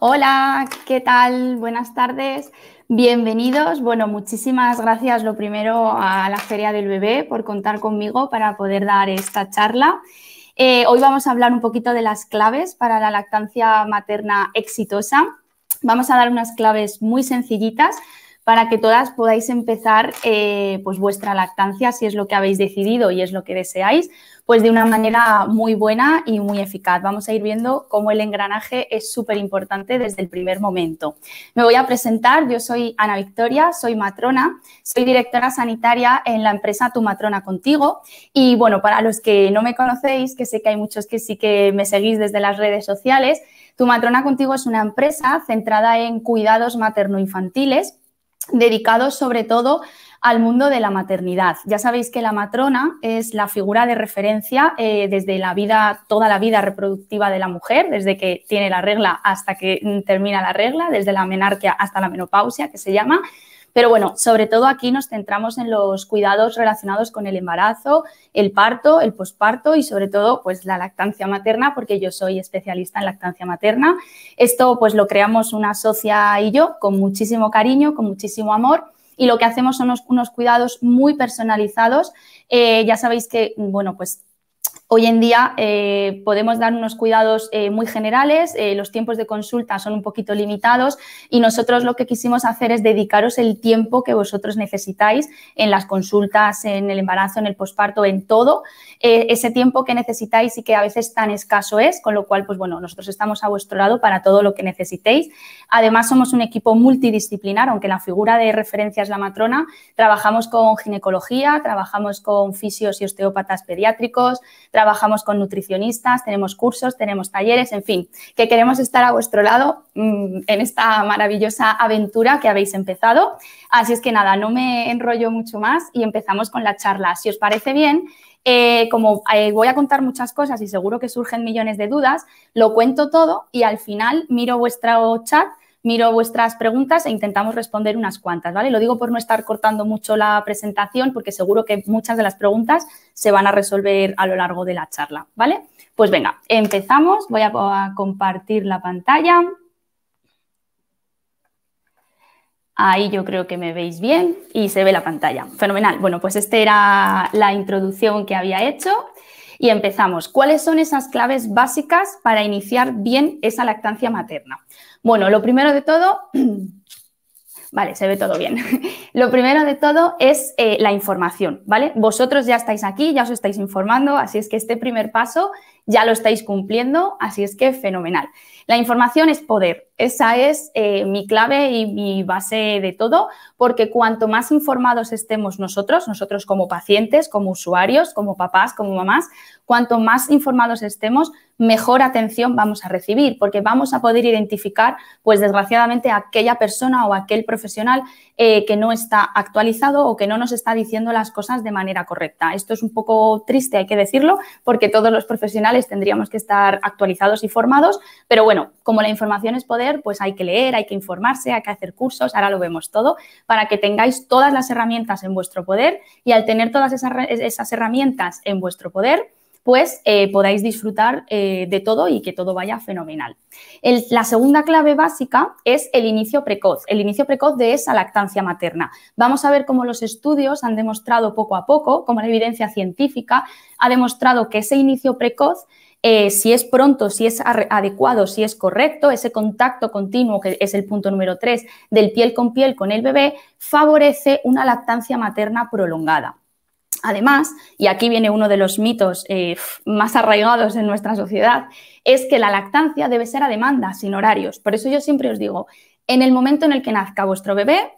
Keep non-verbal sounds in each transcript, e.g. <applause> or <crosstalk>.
Hola, ¿qué tal? Buenas tardes. Bienvenidos. Bueno, muchísimas gracias lo primero a la Feria del Bebé por contar conmigo para poder dar esta charla. Eh, hoy vamos a hablar un poquito de las claves para la lactancia materna exitosa. Vamos a dar unas claves muy sencillitas para que todas podáis empezar eh, pues vuestra lactancia si es lo que habéis decidido y es lo que deseáis, pues de una manera muy buena y muy eficaz. Vamos a ir viendo cómo el engranaje es súper importante desde el primer momento. Me voy a presentar, yo soy Ana Victoria, soy matrona, soy directora sanitaria en la empresa Tu Matrona Contigo y bueno, para los que no me conocéis, que sé que hay muchos que sí que me seguís desde las redes sociales, Tu Matrona Contigo es una empresa centrada en cuidados materno-infantiles dedicados sobre todo al mundo de la maternidad. Ya sabéis que la matrona es la figura de referencia eh, desde la vida, toda la vida reproductiva de la mujer, desde que tiene la regla hasta que termina la regla, desde la menarquia hasta la menopausia, que se llama. Pero bueno, sobre todo aquí nos centramos en los cuidados relacionados con el embarazo, el parto, el posparto y sobre todo pues la lactancia materna, porque yo soy especialista en lactancia materna. Esto pues lo creamos una socia y yo con muchísimo cariño, con muchísimo amor y lo que hacemos son unos, cuidados muy personalizados. Eh, ya sabéis que, bueno, pues Hoy en día eh, podemos dar unos cuidados eh, muy generales, los tiempos de consulta son un poquito limitados y nosotros lo que quisimos hacer es dedicaros el tiempo que vosotros necesitáis en las consultas, en el embarazo, en el posparto, en todo, ese tiempo que necesitáis y que a veces tan escaso es, con lo cual, pues bueno, nosotros estamos a vuestro lado para todo lo que necesitéis. Además, somos un equipo multidisciplinar, aunque la figura de referencia es la matrona, trabajamos con ginecología, trabajamos con fisios y osteópatas pediátricos, trabajamos con nutricionistas, tenemos cursos, tenemos talleres, en fin, que queremos estar a vuestro lado mm, en esta maravillosa aventura que habéis empezado. Así es que nada, no me enrollo mucho más y empezamos con la charla. Si os parece bien, eh, como eh, voy a contar muchas cosas y seguro que surgen millones de dudas, lo cuento todo y al final miro vuestro chat miro vuestras preguntas e intentamos responder unas cuantas, ¿vale? Lo digo por no estar cortando mucho la presentación porque seguro que muchas de las preguntas se van a resolver a lo largo de la charla, ¿vale? Pues venga, empezamos. Voy a compartir la pantalla. Ahí yo creo que me veis bien y se ve la pantalla. Fenomenal. Bueno, pues esta era la introducción que había hecho y empezamos. ¿Cuáles son esas claves básicas para iniciar bien esa lactancia materna? Bueno, lo primero de todo, <clears throat> vale, se ve todo bien. <laughs> Lo primero de todo es eh, la información, ¿vale? Vosotros ya estáis aquí, ya os estáis informando, así es que este primer paso ya lo estáis cumpliendo, así es que fenomenal. La información es poder, esa es eh, mi clave y mi base de todo, porque cuanto más informados estemos nosotros, nosotros como pacientes, como usuarios, como papás, como mamás, cuanto más informados estemos, mejor atención vamos a recibir, porque vamos a poder identificar, pues desgraciadamente, aquella persona o aquel profesional eh, que no está actualizado o que no nos está diciendo las cosas de manera correcta. Esto es un poco triste, hay que decirlo, porque todos los profesionales tendríamos que estar actualizados y formados, pero bueno, como la información es poder, pues hay que leer, hay que informarse, hay que hacer cursos, ahora lo vemos todo, para que tengáis todas las herramientas en vuestro poder y al tener todas esas, herramientas en vuestro poder, pues eh, podáis disfrutar eh, de todo y que todo vaya fenomenal. la segunda clave básica es el inicio precoz, el inicio precoz de esa lactancia materna. Vamos a ver cómo los estudios han demostrado poco a poco, cómo la evidencia científica ha demostrado que ese inicio precoz eh, si es pronto, si es adecuado, si es correcto, ese contacto continuo, que es el punto número tres, del piel con piel con el bebé, favorece una lactancia materna prolongada. Además, y aquí viene uno de los mitos eh, más arraigados en nuestra sociedad, es que la lactancia debe ser a demanda, sin horarios. Por eso yo siempre os digo, en el momento en el que nazca vuestro bebé,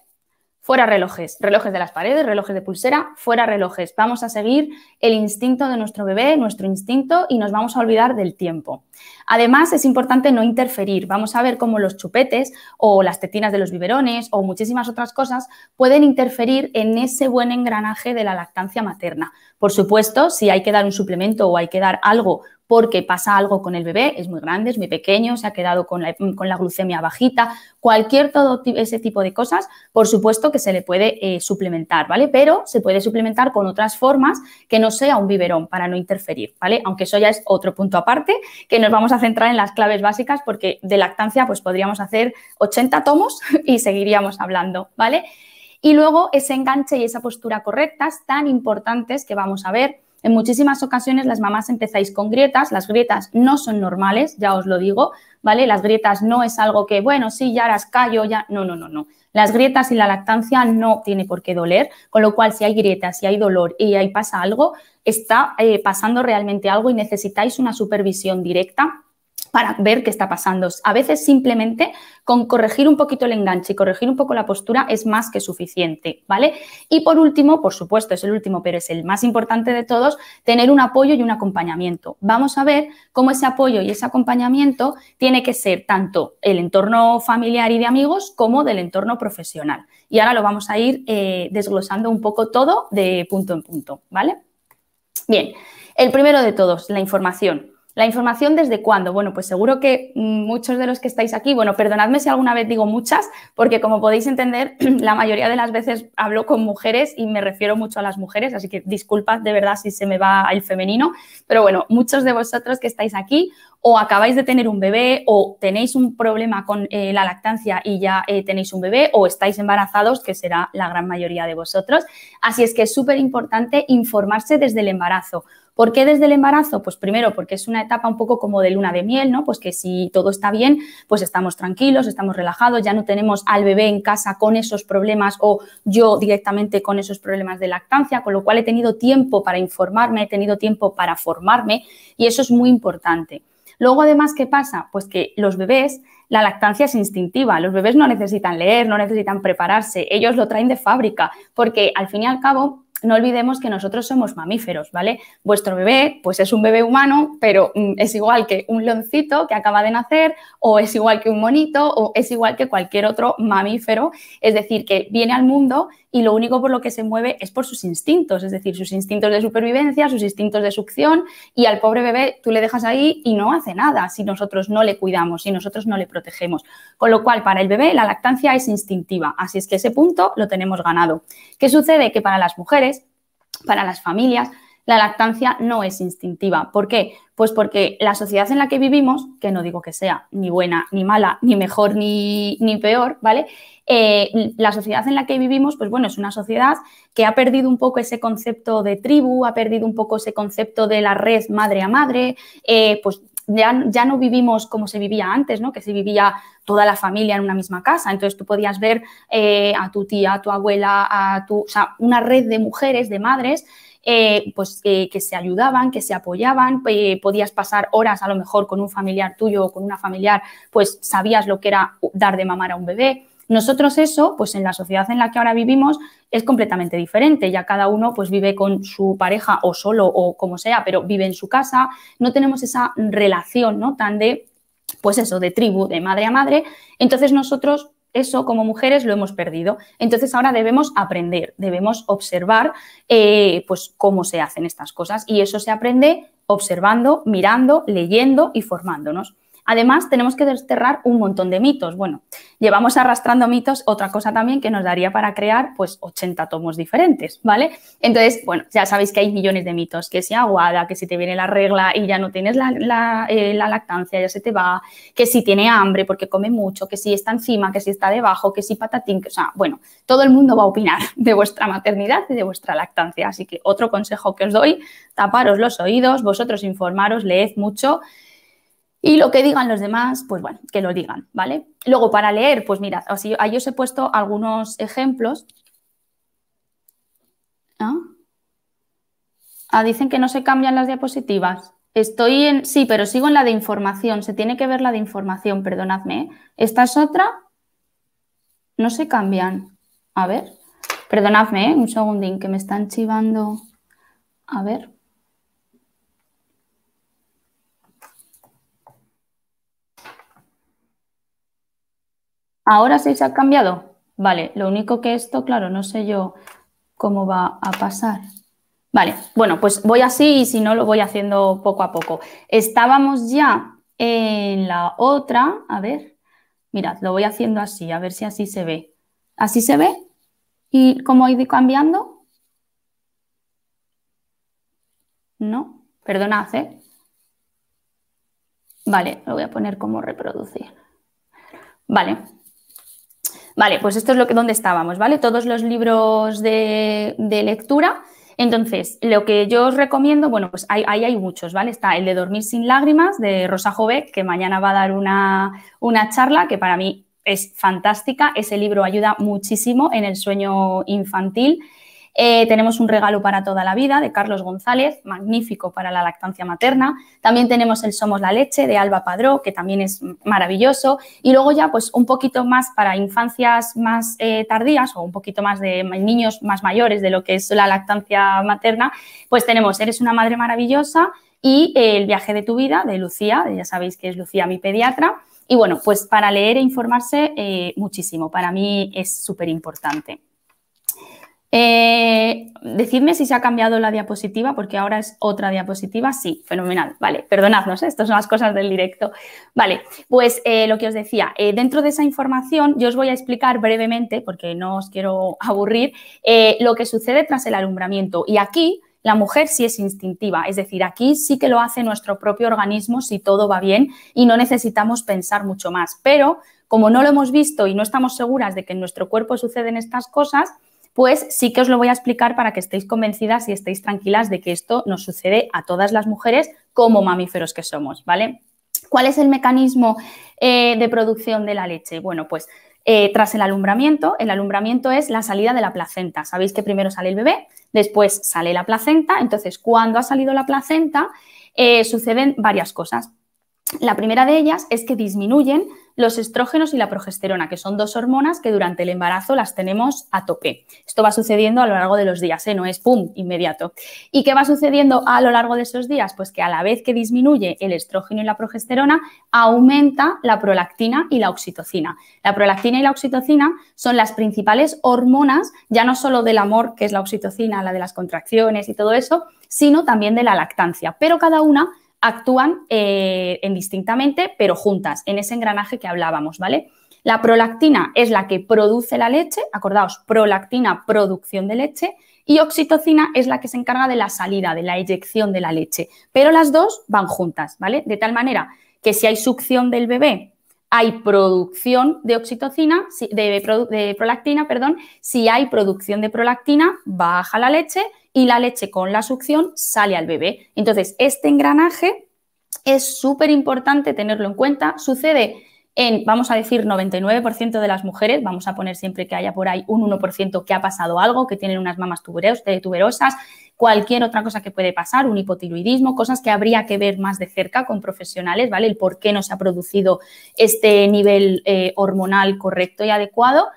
Fuera relojes, relojes de las paredes, relojes de pulsera, fuera relojes. Vamos a seguir el instinto de nuestro bebé, nuestro instinto, y nos vamos a olvidar del tiempo. Además, es importante no interferir. Vamos a ver cómo los chupetes o las tetinas de los biberones o muchísimas otras cosas pueden interferir en ese buen engranaje de la lactancia materna. Por supuesto, si hay que dar un suplemento o hay que dar algo porque pasa algo con el bebé, es muy grande, es muy pequeño, se ha quedado con la, glucemia bajita, cualquier todo ese tipo de cosas, por supuesto que se le puede eh, suplementar, ¿vale? Pero se puede suplementar con otras formas que no sea un biberón para no interferir, ¿vale? Aunque eso ya es otro punto aparte, que nos vamos a centrar en las claves básicas porque de lactancia pues podríamos hacer 80 tomos <laughs> y seguiríamos hablando, ¿vale? Y luego ese enganche y esa postura correctas tan importantes que vamos a ver. En muchísimas ocasiones las mamás empezáis con grietas, las grietas no son normales, ya os lo digo, ¿vale? Las grietas no es algo que, bueno, sí, ya las callo, ya, no, no, no, no. Las grietas y la lactancia no tiene por qué doler, con lo cual si hay grietas, si hay dolor y ahí pasa algo, está eh, pasando realmente algo y necesitáis una supervisión directa para ver qué está pasando. A veces simplemente con corregir un poquito el enganche y corregir un poco la postura es más que suficiente, ¿vale? Y por último, por supuesto, es el último, pero es el más importante de todos, tener un apoyo y un acompañamiento. Vamos a ver cómo ese apoyo y ese acompañamiento tiene que ser tanto el entorno familiar y de amigos como del entorno profesional. Y ahora lo vamos a ir eh, desglosando un poco todo de punto en punto, ¿vale? Bien, el primero de todos, la información. La información desde cuándo? Bueno, pues seguro que muchos de los que estáis aquí, bueno, perdonadme si alguna vez digo muchas, porque como podéis entender, <clears throat> la mayoría de las veces hablo con mujeres y me refiero mucho a las mujeres, así que disculpad de verdad si se me va el femenino, pero bueno, muchos de vosotros que estáis aquí o acabáis de tener un bebé o tenéis un problema con eh, la lactancia y ya eh, tenéis un bebé o estáis embarazados, que será la gran mayoría de vosotros. Así es que es súper importante informarse desde el embarazo. ¿Por qué desde el embarazo? Pues primero porque es una etapa un poco como de luna de miel, ¿no? Pues que si todo está bien, pues estamos tranquilos, estamos relajados, ya no tenemos al bebé en casa con esos problemas o yo directamente con esos problemas de lactancia, con lo cual he tenido tiempo para informarme, he tenido tiempo para formarme y eso es muy importante. Luego, además, ¿qué pasa? Pues que los bebés, la lactancia es instintiva. Los bebés no necesitan leer, no necesitan prepararse. Ellos lo traen de fábrica, porque al fin y al cabo no olvidemos que nosotros somos mamíferos, ¿vale? Vuestro bebé, pues es un bebé humano, pero mm, es igual que un leoncito que acaba de nacer, o es igual que un monito, o es igual que cualquier otro mamífero. Es decir, que viene al mundo y lo único por lo que se mueve es por sus instintos, es decir, sus instintos de supervivencia, sus instintos de succión, y al pobre bebé tú le dejas ahí y no hace nada si nosotros no le cuidamos, si nosotros no le protegemos. Con lo cual, para el bebé la lactancia es instintiva, así es que ese punto lo tenemos ganado. ¿Qué sucede? Que para las mujeres, para las familias, la lactancia no es instintiva. ¿Por qué? Pues porque la sociedad en la que vivimos, que no digo que sea ni buena, ni mala, ni mejor, ni, ni peor, ¿vale? Eh, la sociedad en la que vivimos, pues bueno, es una sociedad que ha perdido un poco ese concepto de tribu, ha perdido un poco ese concepto de la red madre a madre, eh, pues ya, ya, no vivimos como se vivía antes, ¿no? Que se vivía toda la familia en una misma casa. Entonces tú podías ver eh, a tu tía, a tu abuela, a tu, o sea, una red de mujeres, de madres eh, pues que se ayudaban, que se apoyaban, eh, podías pasar horas a lo mejor con un familiar tuyo o con una familiar, pues sabías lo que era dar de mamar a un bebé. Nosotros eso, pues en la sociedad en la que ahora vivimos es completamente diferente. Ya cada uno pues vive con su pareja o solo o como sea, pero vive en su casa. No tenemos esa relación, ¿no? Tan de, pues eso, de tribu, de madre a madre. Entonces nosotros eso como mujeres lo hemos perdido. Entonces ahora debemos aprender, debemos observar eh, pues cómo se hacen estas cosas y eso se aprende observando, mirando, leyendo y formándonos. Además, tenemos que desterrar un montón de mitos. Bueno, llevamos arrastrando mitos, otra cosa también que nos daría para crear pues 80 tomos diferentes, ¿vale? Entonces, bueno, ya sabéis que hay millones de mitos, que si aguada, que si te viene la regla y ya no tienes la, eh, lactancia, ya se te va, que si tiene hambre porque come mucho, que si está encima, que si está debajo, que si patatín, que, o sea, bueno, todo el mundo va a opinar <laughs> de vuestra maternidad y de vuestra lactancia. Así que otro consejo que os doy, taparos los oídos, vosotros informaros, leed mucho y lo que digan los demás, pues bueno, que lo digan, ¿vale? Luego, para leer, pues mirad, ahí os he puesto algunos ejemplos. ¿Ah? ah, dicen que no se cambian las diapositivas. Estoy en, sí, pero sigo en la de información. Se tiene que ver la de información, perdonadme. ¿eh? Esta es otra. No se cambian. A ver, perdonadme, ¿eh? un segundín, que me están chivando. A ver. ¿Ahora sí se ha cambiado? Vale, lo único que esto, claro, no sé yo cómo va a pasar. Vale, bueno, pues voy así y si no lo voy haciendo poco a poco. Estábamos ya en la otra, a ver, mirad, lo voy haciendo así, a ver si así se ve. ¿Así se ve? ¿Y cómo he ido cambiando? No, perdonad, ¿eh? Vale, lo voy a poner como reproducir. Vale. Vale, pues esto es lo que donde estábamos, ¿vale? Todos los libros de, lectura. Entonces, lo que yo os recomiendo, bueno, pues ahí hay, muchos, ¿vale? Está el de Dormir sin lágrimas de Rosa Jove, que mañana va a dar una, una charla que para mí es fantástica. Ese libro ayuda muchísimo en el sueño infantil. Eh, tenemos un regalo para toda la vida de Carlos González, magnífico para la lactancia materna. También tenemos el Somos la leche de Alba Padró, que también es maravilloso. Y luego ya, pues un poquito más para infancias más eh, tardías o un poquito más de niños más mayores de lo que es la lactancia materna, pues tenemos Eres una madre maravillosa y El viaje de tu vida de Lucía, ya sabéis que es Lucía mi pediatra. Y bueno, pues para leer e informarse eh, muchísimo, para mí es súper importante. Eh, decidme si se ha cambiado la diapositiva, porque ahora es otra diapositiva. Sí, fenomenal. Vale, perdonadnos, ¿eh? estas son las cosas del directo. Vale, pues eh, lo que os decía, dentro de esa información yo os voy a explicar brevemente, porque no os quiero <laughs> aburrir, lo que sucede tras el alumbramiento. Y aquí la mujer sí es instintiva, es decir, aquí sí que lo hace nuestro propio organismo si todo va bien y no necesitamos pensar mucho más. Pero como no lo hemos visto y no estamos seguras de que en nuestro cuerpo suceden estas cosas, pues sí que os lo voy a explicar para que estéis convencidas y estéis tranquilas de que esto nos sucede a todas las mujeres como mamíferos que somos, ¿vale? ¿Cuál es el mecanismo eh, de producción de la leche? Bueno, pues eh, tras el alumbramiento, el alumbramiento es la salida de la placenta. Sabéis que primero sale el bebé, después sale la placenta. Entonces, cuando ha salido la placenta, eh, suceden varias cosas. La primera de ellas es que disminuyen los estrógenos y la progesterona, que son dos hormonas que durante el embarazo las tenemos a tope. Esto va sucediendo a lo largo de los días, ¿eh? no es pum, inmediato. ¿Y qué va sucediendo a lo largo de esos días? Pues que a la vez que disminuye el estrógeno y la progesterona, aumenta la prolactina y la oxitocina. La prolactina y la oxitocina son las principales hormonas, ya no solo del amor, que es la oxitocina, la de las contracciones y todo eso, sino también de la lactancia, pero cada una actúan eh, indistintamente, pero juntas, en ese engranaje que hablábamos, ¿vale? La prolactina es la que produce la leche, acordaos, prolactina, producción de leche, y oxitocina es la que se encarga de la salida, de la eyección de la leche. Pero las dos van juntas, ¿vale? De tal manera que si hay succión del bebé, hay producción de oxitocina, de, de prolactina, perdón. Si hay producción de prolactina, baja la leche y la leche con la succión sale al bebé. Entonces, este engranaje es súper importante tenerlo en cuenta. Sucede en, vamos a decir, 99% de las mujeres, vamos a poner siempre que haya por ahí un 1% que ha pasado algo, que tienen unas mamas tuberosas, cualquier otra cosa que puede pasar, un hipotiroidismo, cosas que habría que ver más de cerca con profesionales, ¿vale? El por qué no se ha producido este nivel eh, hormonal correcto y adecuado.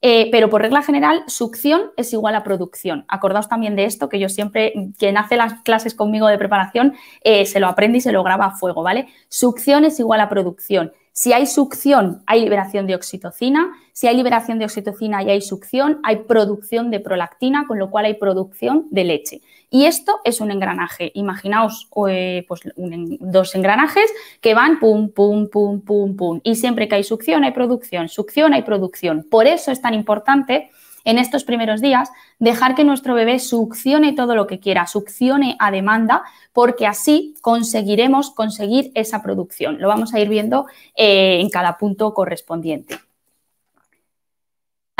Eh, pero por regla general, succión es igual a producción. Acordaos también de esto, que yo siempre, quien hace las clases conmigo de preparación, eh, se lo aprende y se lo graba a fuego, ¿vale? Succión es igual a producción. Si hay succión, hay liberación de oxitocina. Si hay liberación de oxitocina y hay succión, hay producción de prolactina, con lo cual hay producción de leche. Y esto es un engranaje. Imaginaos eh, pues, dos engranajes que van pum, pum, pum, pum, pum. Y siempre que hay succión, hay producción. Succión, hay producción. Por eso es tan importante en estos primeros días, dejar que nuestro bebé succione todo lo que quiera, succione a demanda, porque así conseguiremos conseguir esa producción. Lo vamos a ir viendo eh, en cada punto correspondiente.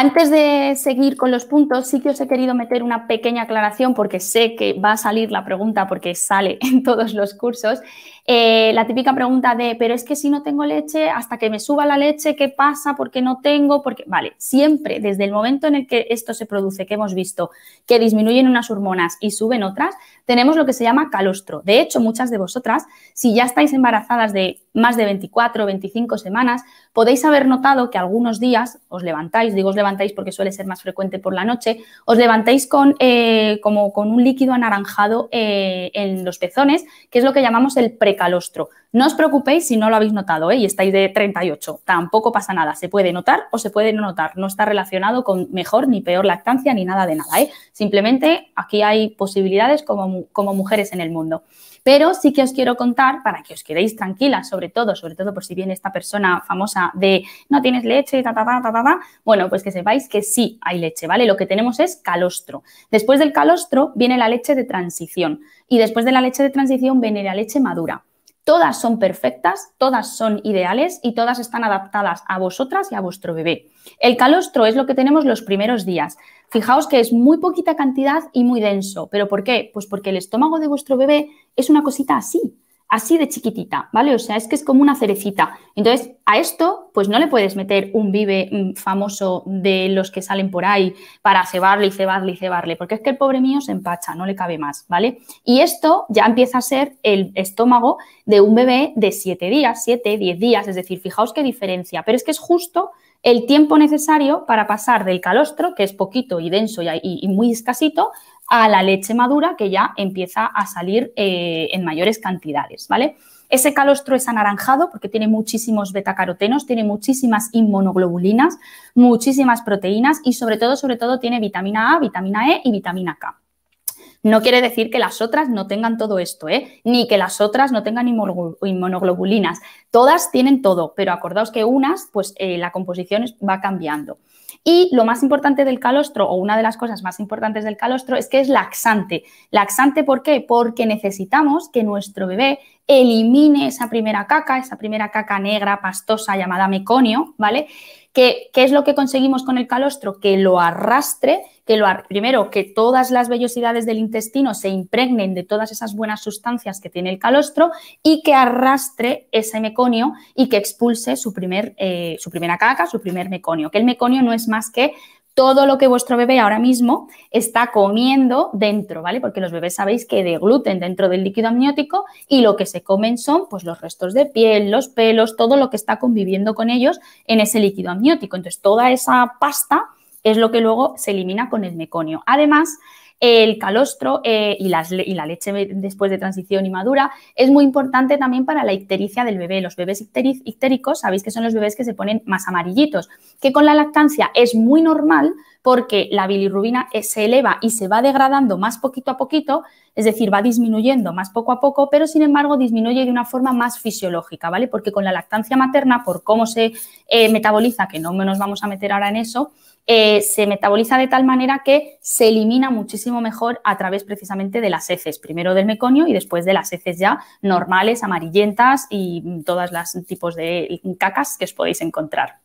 Antes de seguir con los puntos, sí que os he querido meter una pequeña aclaración porque sé que va a salir la pregunta porque sale <laughs> en todos los cursos. Eh, la típica pregunta de, pero es que si no tengo leche, hasta que me suba la leche, ¿qué pasa? ¿Por qué no tengo? Porque, vale, siempre desde el momento en el que esto se produce, que hemos visto que disminuyen unas hormonas y suben otras, tenemos lo que se llama calostro. De hecho, muchas de vosotras, si ya estáis embarazadas de más de 24 o 25 semanas, podéis haber notado que algunos días os levantáis, digo os levantáis porque suele ser más frecuente por la noche, os levantáis con, eh, como con un líquido anaranjado eh, en los pezones, que es lo que llamamos el pre calostro. No os preocupéis si no lo habéis notado ¿eh? y estáis de 38. Tampoco pasa nada. Se puede notar o se puede no notar. No está relacionado con mejor ni peor lactancia ni nada de nada. ¿eh? Simplemente aquí hay posibilidades como, como mujeres en el mundo. Pero sí que os quiero contar, para que os quedéis tranquilas, sobre todo, sobre todo por si viene esta persona famosa de no tienes leche, ta, ta, ta, ta, ta, bueno, pues que sepáis que sí hay leche, ¿vale? Lo que tenemos es calostro. Después del calostro viene la leche de transición y después de la leche de transición viene la leche madura. Todas son perfectas, todas son ideales y todas están adaptadas a vosotras y a vuestro bebé. El calostro es lo que tenemos los primeros días. Fijaos que es muy poquita cantidad y muy denso. ¿Pero por qué? Pues porque el estómago de vuestro bebé es una cosita así así de chiquitita, ¿vale? O sea, es que es como una cerecita. Entonces, a esto, pues no le puedes meter un vive mm, famoso de los que salen por ahí para cebarle y cebarle y cebarle, porque es que el pobre mío se empacha, no le cabe más, ¿vale? Y esto ya empieza a ser el estómago de un bebé de 7 días, 7, 10 días, es decir, fijaos qué diferencia, pero es que es justo el tiempo necesario para pasar del calostro, que es poquito y denso y, muy escasito, a la leche madura que ya empieza a salir eh, en mayores cantidades, ¿vale? Ese calostro es anaranjado porque tiene muchísimos betacarotenos, tiene muchísimas inmunoglobulinas, muchísimas proteínas y sobre todo, sobre todo tiene vitamina A, vitamina E y vitamina K. No quiere decir que las otras no tengan todo esto, ¿eh? ni que las otras no tengan inmunoglobulinas. Todas tienen todo, pero acordaos que unas, pues eh, la composición va cambiando. Y lo más importante del calostro, o una de las cosas más importantes del calostro, es que es laxante. Laxante, ¿por qué? Porque necesitamos que nuestro bebé elimine esa primera caca, esa primera caca negra, pastosa, llamada meconio, ¿vale? ¿Qué, es lo que conseguimos con el calostro? Que lo arrastre, que lo primero, que todas las vellosidades del intestino se impregnen de todas esas buenas sustancias que tiene el calostro y que arrastre ese meconio y que expulse su, primer, eh, su primera caca, su primer meconio. Que el meconio no es más que todo lo que vuestro bebé ahora mismo está comiendo dentro, ¿vale? Porque los bebés sabéis que de gluten dentro del líquido amniótico y lo que se comen son pues los restos de piel, los pelos, todo lo que está conviviendo con ellos en ese líquido amniótico. Entonces, toda esa pasta es lo que luego se elimina con el meconio. Además, el calostro eh, y, y, la leche después de transición y madura es muy importante también para la ictericia del bebé. Los bebés ictéricos, sabéis que son los bebés que se ponen más amarillitos, que con la lactancia es muy normal porque la bilirrubina eh, se eleva y se va degradando más poquito a poquito, es decir, va disminuyendo más poco a poco, pero sin embargo disminuye de una forma más fisiológica, ¿vale? Porque con la lactancia materna, por cómo se eh, metaboliza, que no nos vamos a meter ahora en eso, eh, se metaboliza de tal manera que se elimina muchísimo mejor a través precisamente de las heces, primero del meconio y después de las heces ya normales, amarillentas y todos los tipos de cacas que os podéis encontrar.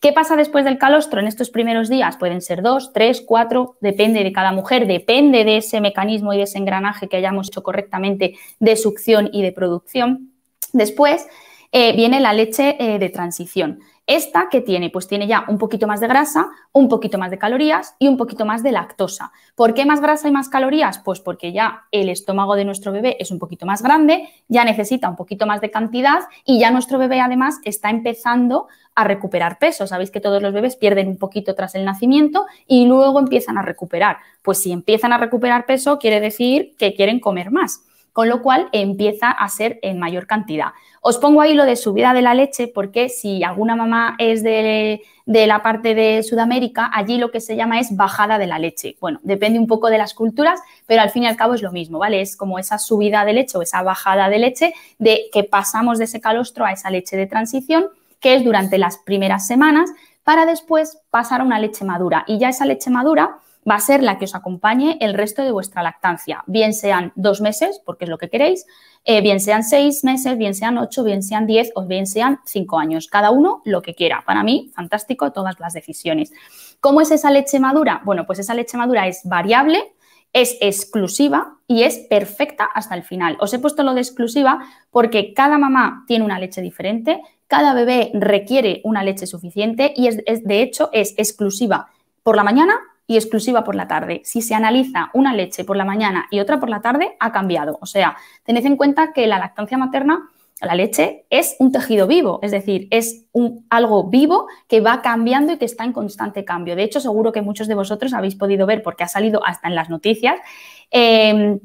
¿Qué pasa después del calostro en estos primeros días? Pueden ser dos, tres, cuatro, depende de cada mujer, depende de ese mecanismo y de ese engranaje que hayamos hecho correctamente de succión y de producción. Después eh, viene la leche eh, de transición. Esta que tiene, pues tiene ya un poquito más de grasa, un poquito más de calorías y un poquito más de lactosa. ¿Por qué más grasa y más calorías? Pues porque ya el estómago de nuestro bebé es un poquito más grande, ya necesita un poquito más de cantidad y ya nuestro bebé además está empezando a recuperar peso. Sabéis que todos los bebés pierden un poquito tras el nacimiento y luego empiezan a recuperar. Pues si empiezan a recuperar peso, quiere decir que quieren comer más con lo cual empieza a ser en mayor cantidad. Os pongo ahí lo de subida de la leche porque si alguna mamá es de, la parte de Sudamérica, allí lo que se llama es bajada de la leche. Bueno, depende un poco de las culturas, pero al fin y al cabo es lo mismo, ¿vale? Es como esa subida de leche o esa bajada de leche de que pasamos de ese calostro a esa leche de transición, que es durante las primeras semanas, para después pasar a una leche madura. Y ya esa leche madura va a ser la que os acompañe el resto de vuestra lactancia, bien sean dos meses, porque es lo que queréis, eh, bien sean seis meses, bien sean ocho, bien sean diez o bien sean cinco años. Cada uno lo que quiera. Para mí, fantástico todas las decisiones. ¿Cómo es esa leche madura? Bueno, pues esa leche madura es variable, es exclusiva y es perfecta hasta el final. Os he puesto lo de exclusiva porque cada mamá tiene una leche diferente, cada bebé requiere una leche suficiente y es de hecho es exclusiva por la mañana y exclusiva por la tarde. Si se analiza una leche por la mañana y otra por la tarde, ha cambiado. O sea, tened en cuenta que la lactancia materna, la leche, es un tejido vivo, es decir, es algo vivo que va cambiando y que está en constante cambio. De hecho, seguro que muchos de vosotros habéis podido ver, porque ha salido hasta en las noticias, em,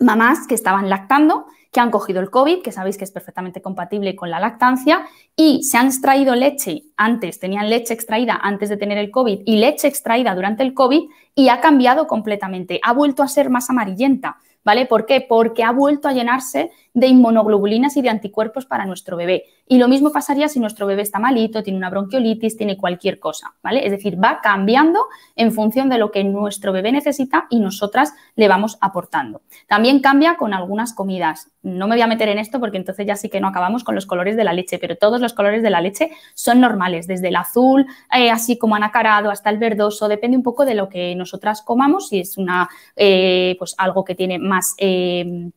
mamás que estaban lactando, que han cogido el COVID, que sabéis que es perfectamente compatible con la lactancia, y se han extraído leche antes, tenían leche extraída antes de tener el COVID y leche extraída durante el COVID y ha cambiado completamente, ha vuelto a ser más amarillenta. ¿vale? ¿Por qué? Porque ha vuelto a llenarse de inmunoglobulinas y de anticuerpos para nuestro bebé. Y lo mismo pasaría si nuestro bebé está malito, tiene una bronquiolitis, tiene cualquier cosa, ¿vale? Es decir, va cambiando en función de lo que nuestro bebé necesita y nosotras le vamos aportando. También cambia con algunas comidas. No me voy a meter en esto porque entonces ya sí que no acabamos con los colores de la leche, pero todos los colores de la leche son normales, desde el azul, eh, así como anacarado, hasta el verdoso, depende un poco de lo que nosotras comamos, si es una, eh, pues algo que tiene más... Eh,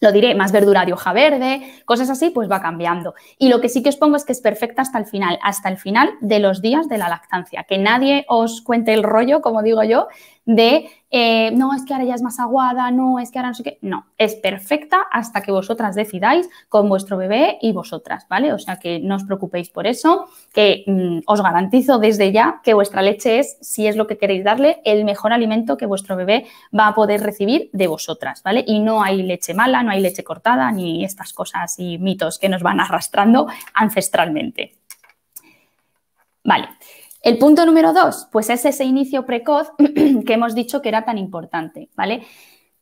lo diré, más verdura de hoja verde, cosas así, pues va cambiando. Y lo que sí que os pongo es que es perfecta hasta el final, hasta el final de los días de la lactancia. Que nadie os cuente el rollo, como digo yo, de eh, no, es que ahora ya es más aguada, no, es que ahora no sé qué. No, es perfecta hasta que vosotras decidáis con vuestro bebé y vosotras, ¿vale? O sea que no os preocupéis por eso, que mm, os garantizo desde ya que vuestra leche es, si es lo que queréis darle, el mejor alimento que vuestro bebé va a poder recibir de vosotras, ¿vale? Y no hay leche mala, no hay leche cortada, ni estas cosas y mitos que nos van arrastrando ancestralmente. Vale. El punto número dos, pues es ese inicio precoz <clears throat> que hemos dicho que era tan importante, ¿vale?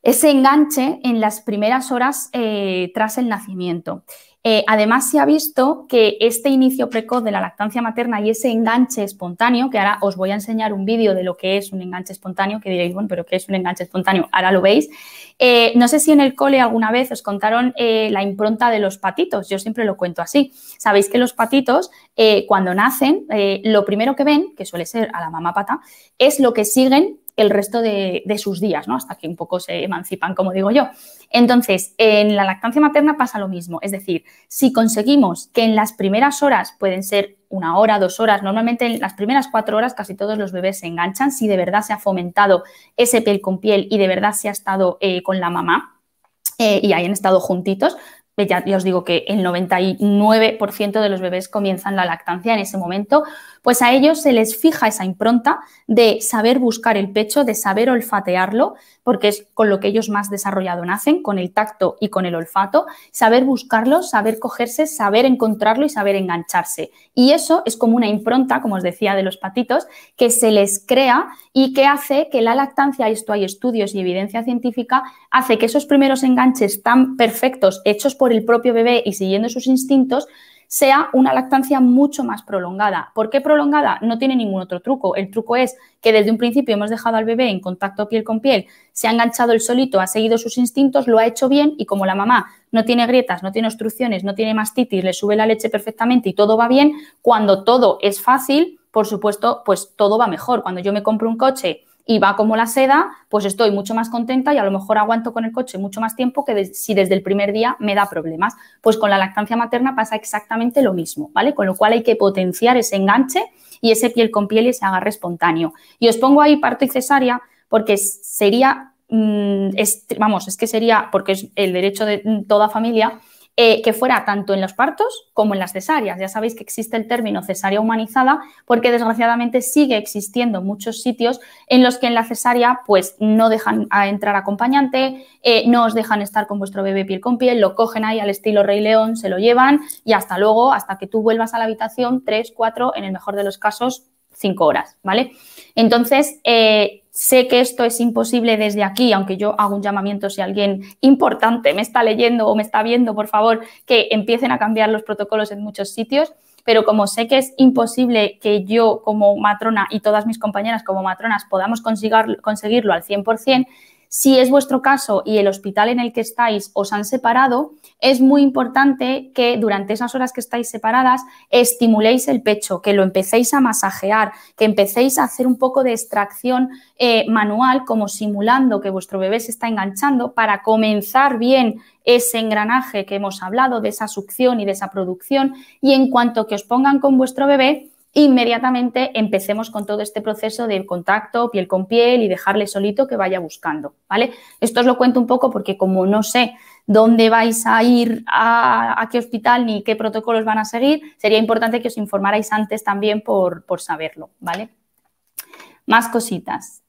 Ese enganche en las primeras horas eh, tras el nacimiento. Eh, además, se ha visto que este inicio precoz de la lactancia materna y ese enganche espontáneo, que ahora os voy a enseñar un vídeo de lo que es un enganche espontáneo, que diréis, bueno, pero ¿qué es un enganche espontáneo? Ahora lo veis. Eh, no sé si en el cole alguna vez os contaron eh, la impronta de los patitos, yo siempre lo cuento así. Sabéis que los patitos, cuando nacen, lo primero que ven, que suele ser a la mamá pata, es lo que siguen el resto de, sus días, ¿no? Hasta que un poco se emancipan, como digo yo. Entonces, en la lactancia materna pasa lo mismo. Es decir, si conseguimos que en las primeras horas, pueden ser una hora, dos horas, normalmente en las primeras cuatro horas casi todos los bebés se enganchan, si de verdad se ha fomentado ese piel con piel y de verdad se ha estado eh, con la mamá, eh, y hayan estado juntitos, ya, os digo que el 99% de los bebés comienzan la lactancia en ese momento, pues a ellos se les fija esa impronta de saber buscar el pecho, de saber olfatearlo, porque es con lo que ellos más desarrollado nacen, con el tacto y con el olfato, saber buscarlo, saber cogerse, saber encontrarlo y saber engancharse. Y eso es como una impronta, como os decía, de los patitos, que se les crea y que hace que la lactancia, esto hay estudios y evidencia científica, hace que esos primeros enganches tan perfectos hechos por el propio bebé y siguiendo sus instintos, sea una lactancia mucho más prolongada. ¿Por qué prolongada? No tiene ningún otro truco. El truco es que desde un principio hemos dejado al bebé en contacto piel con piel, se ha enganchado el solito, ha seguido sus instintos, lo ha hecho bien y como la mamá no tiene grietas, no tiene obstrucciones, no tiene mastitis, le sube la leche perfectamente y todo va bien, cuando todo es fácil, por supuesto, pues todo va mejor. Cuando yo me compro un coche y va como la seda, pues estoy mucho más contenta y a lo mejor aguanto con el coche mucho más tiempo que si desde el primer día me da problemas. Pues con la lactancia materna pasa exactamente lo mismo, ¿vale? Con lo cual hay que potenciar ese enganche y ese piel con piel y ese agarre espontáneo. Y os pongo ahí parto y cesárea porque sería, mm, vamos, es que sería, porque es el derecho de toda familia, eh, que fuera tanto en los partos como en las cesáreas. Ya sabéis que existe el término cesárea humanizada porque desgraciadamente sigue existiendo muchos sitios en los que en la cesárea pues no dejan a entrar acompañante, eh, no os dejan estar con vuestro bebé piel con piel, lo cogen ahí al estilo Rey León, se lo llevan y hasta luego, hasta que tú vuelvas a la habitación, tres, cuatro, en el mejor de los casos, cinco horas, ¿vale? Entonces, eh, Sé que esto es imposible desde aquí, aunque yo hago un llamamiento si alguien importante me está leyendo o me está viendo, por favor, que empiecen a cambiar los protocolos en muchos sitios. Pero como sé que es imposible que yo como matrona y todas mis compañeras como matronas podamos conseguirlo al 100%, si es vuestro caso y el hospital en el que estáis os han separado, es muy importante que durante esas horas que estáis separadas estimuléis el pecho, que lo empecéis a masajear, que empecéis a hacer un poco de extracción eh, manual, como simulando que vuestro bebé se está enganchando para comenzar bien ese engranaje que hemos hablado, de esa succión y de esa producción. Y en cuanto que os pongan con vuestro bebé, inmediatamente empecemos con todo este proceso de contacto piel con piel y dejarle solito que vaya buscando, ¿vale? Esto os lo cuento un poco porque como no sé dónde vais a ir, a, qué hospital ni qué protocolos van a seguir, sería importante que os informarais antes también por, por saberlo, ¿vale? Más cositas.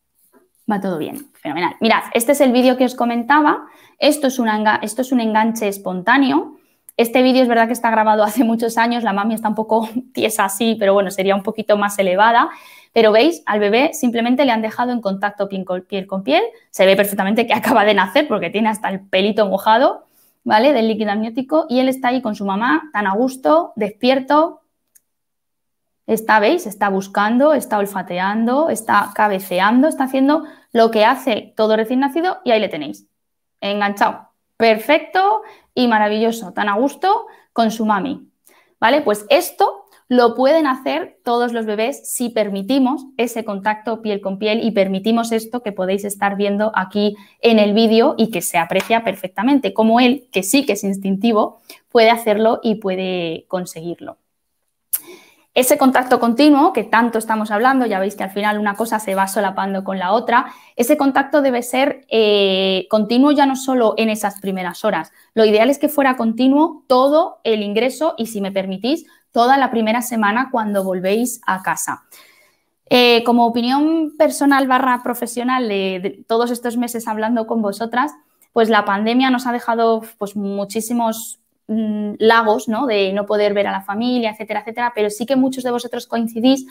Va todo bien, fenomenal. Mirad, este es el vídeo que os comentaba. Esto es, esto es un enganche espontáneo. Este vídeo es verdad que está grabado hace muchos años, la mami está un poco <laughs> tiesa así, pero bueno, sería un poquito más elevada. Pero veis, al bebé simplemente le han dejado en contacto piel con piel, Se ve perfectamente que <laughs> acaba de nacer porque tiene hasta el pelito mojado, ¿vale? Del líquido amniótico y él está ahí con su mamá, tan a gusto, despierto. Está, ¿veis? Está buscando, está olfateando, está cabeceando, está haciendo lo que hace todo recién nacido y ahí le tenéis, enganchado. Perfecto y maravilloso, tan a gusto con su mami. ¿Vale? Pues esto lo pueden hacer todos los bebés si permitimos ese contacto piel con piel y permitimos esto que podéis estar viendo aquí en el vídeo y que se aprecia perfectamente, como él, que sí que es instintivo, puede hacerlo y puede conseguirlo. Ese contacto continuo que tanto estamos hablando, ya veis que al final una cosa se va solapando con la otra, ese contacto debe ser eh, continuo ya no solo en esas primeras horas. Lo ideal es que fuera continuo todo el ingreso y, si me permitís, toda la primera semana cuando volvéis a casa. Eh, como opinión personal barra profesional de, todos estos meses hablando con vosotras, pues la pandemia nos ha dejado pues, muchísimos mm, lagos ¿no? de no poder ver a la familia, etcétera, etcétera, pero sí que muchos de vosotros coincidís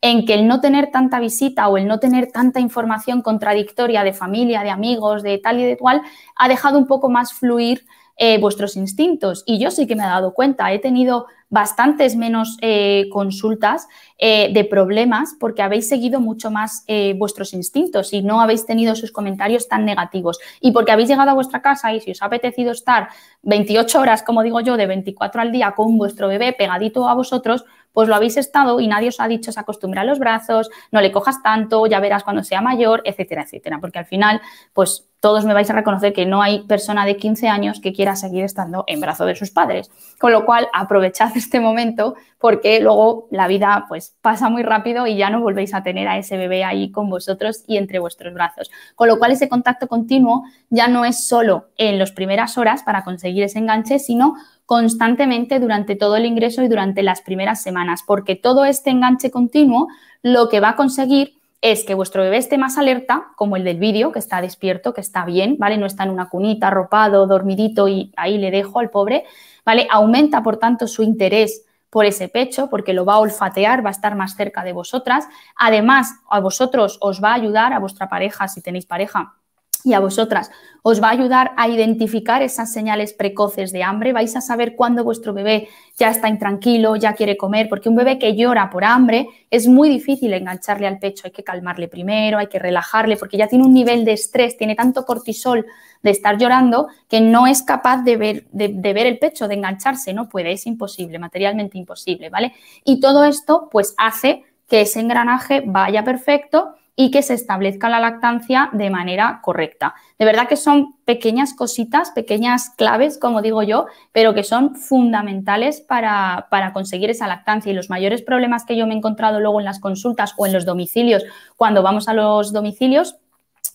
en que el no tener tanta visita o el no tener tanta información contradictoria de familia, de amigos, de tal y de cual, ha dejado un poco más fluir eh, vuestros instintos. Y yo sí que me he dado cuenta, he tenido bastantes menos eh, consultas eh, de problemas porque habéis seguido mucho más vuestros instintos y no habéis tenido sus comentarios tan negativos. Y porque habéis llegado a vuestra casa y si os ha apetecido estar 28 horas, como digo yo, de 24 al día con vuestro bebé pegadito a vosotros, pues lo habéis estado y nadie os ha dicho se acostumbra a los brazos, no le cojas tanto, ya verás cuando sea mayor, etcétera, etcétera. Porque al final, pues todos me vais a reconocer que no hay persona de 15 años que quiera seguir estando en brazos de sus padres. Con lo cual, aprovechad <laughs> este momento porque luego la vida pues pasa muy rápido y ya no volvéis a tener a ese bebé ahí con vosotros y entre vuestros brazos. Con lo cual, ese contacto continuo ya no es solo en las primeras horas para conseguir ese enganche, sino constantemente durante todo el ingreso y durante las primeras semanas, porque todo este enganche continuo lo que va a conseguir es que vuestro bebé esté más alerta, como el del vídeo, que está despierto, que está bien, ¿vale? No está en una cunita, arropado, dormidito y ahí le dejo al pobre, ¿vale? Aumenta, por tanto, su interés por ese pecho, porque lo va a olfatear, va a estar más cerca de vosotras. Además, a vosotros os va a ayudar, a vuestra pareja, si tenéis pareja, y a vosotras. Os va a ayudar a identificar esas señales precoces de hambre. Vais a saber cuándo vuestro bebé ya está intranquilo, ya quiere comer, porque un bebé que llora por hambre es muy difícil engancharle al pecho. Hay que calmarle primero, hay que relajarle, porque ya tiene un nivel de estrés, tiene tanto cortisol de estar llorando que no es capaz de ver, de, de ver el pecho, de engancharse. No puede, es imposible, materialmente imposible, ¿vale? Y todo esto pues hace que ese engranaje vaya perfecto y que se establezca la lactancia de manera correcta. De verdad que son pequeñas cositas, pequeñas claves, como digo yo, pero que son fundamentales para, conseguir esa lactancia. Y los mayores problemas que yo me he encontrado luego en las consultas o en los domicilios, cuando vamos a los domicilios,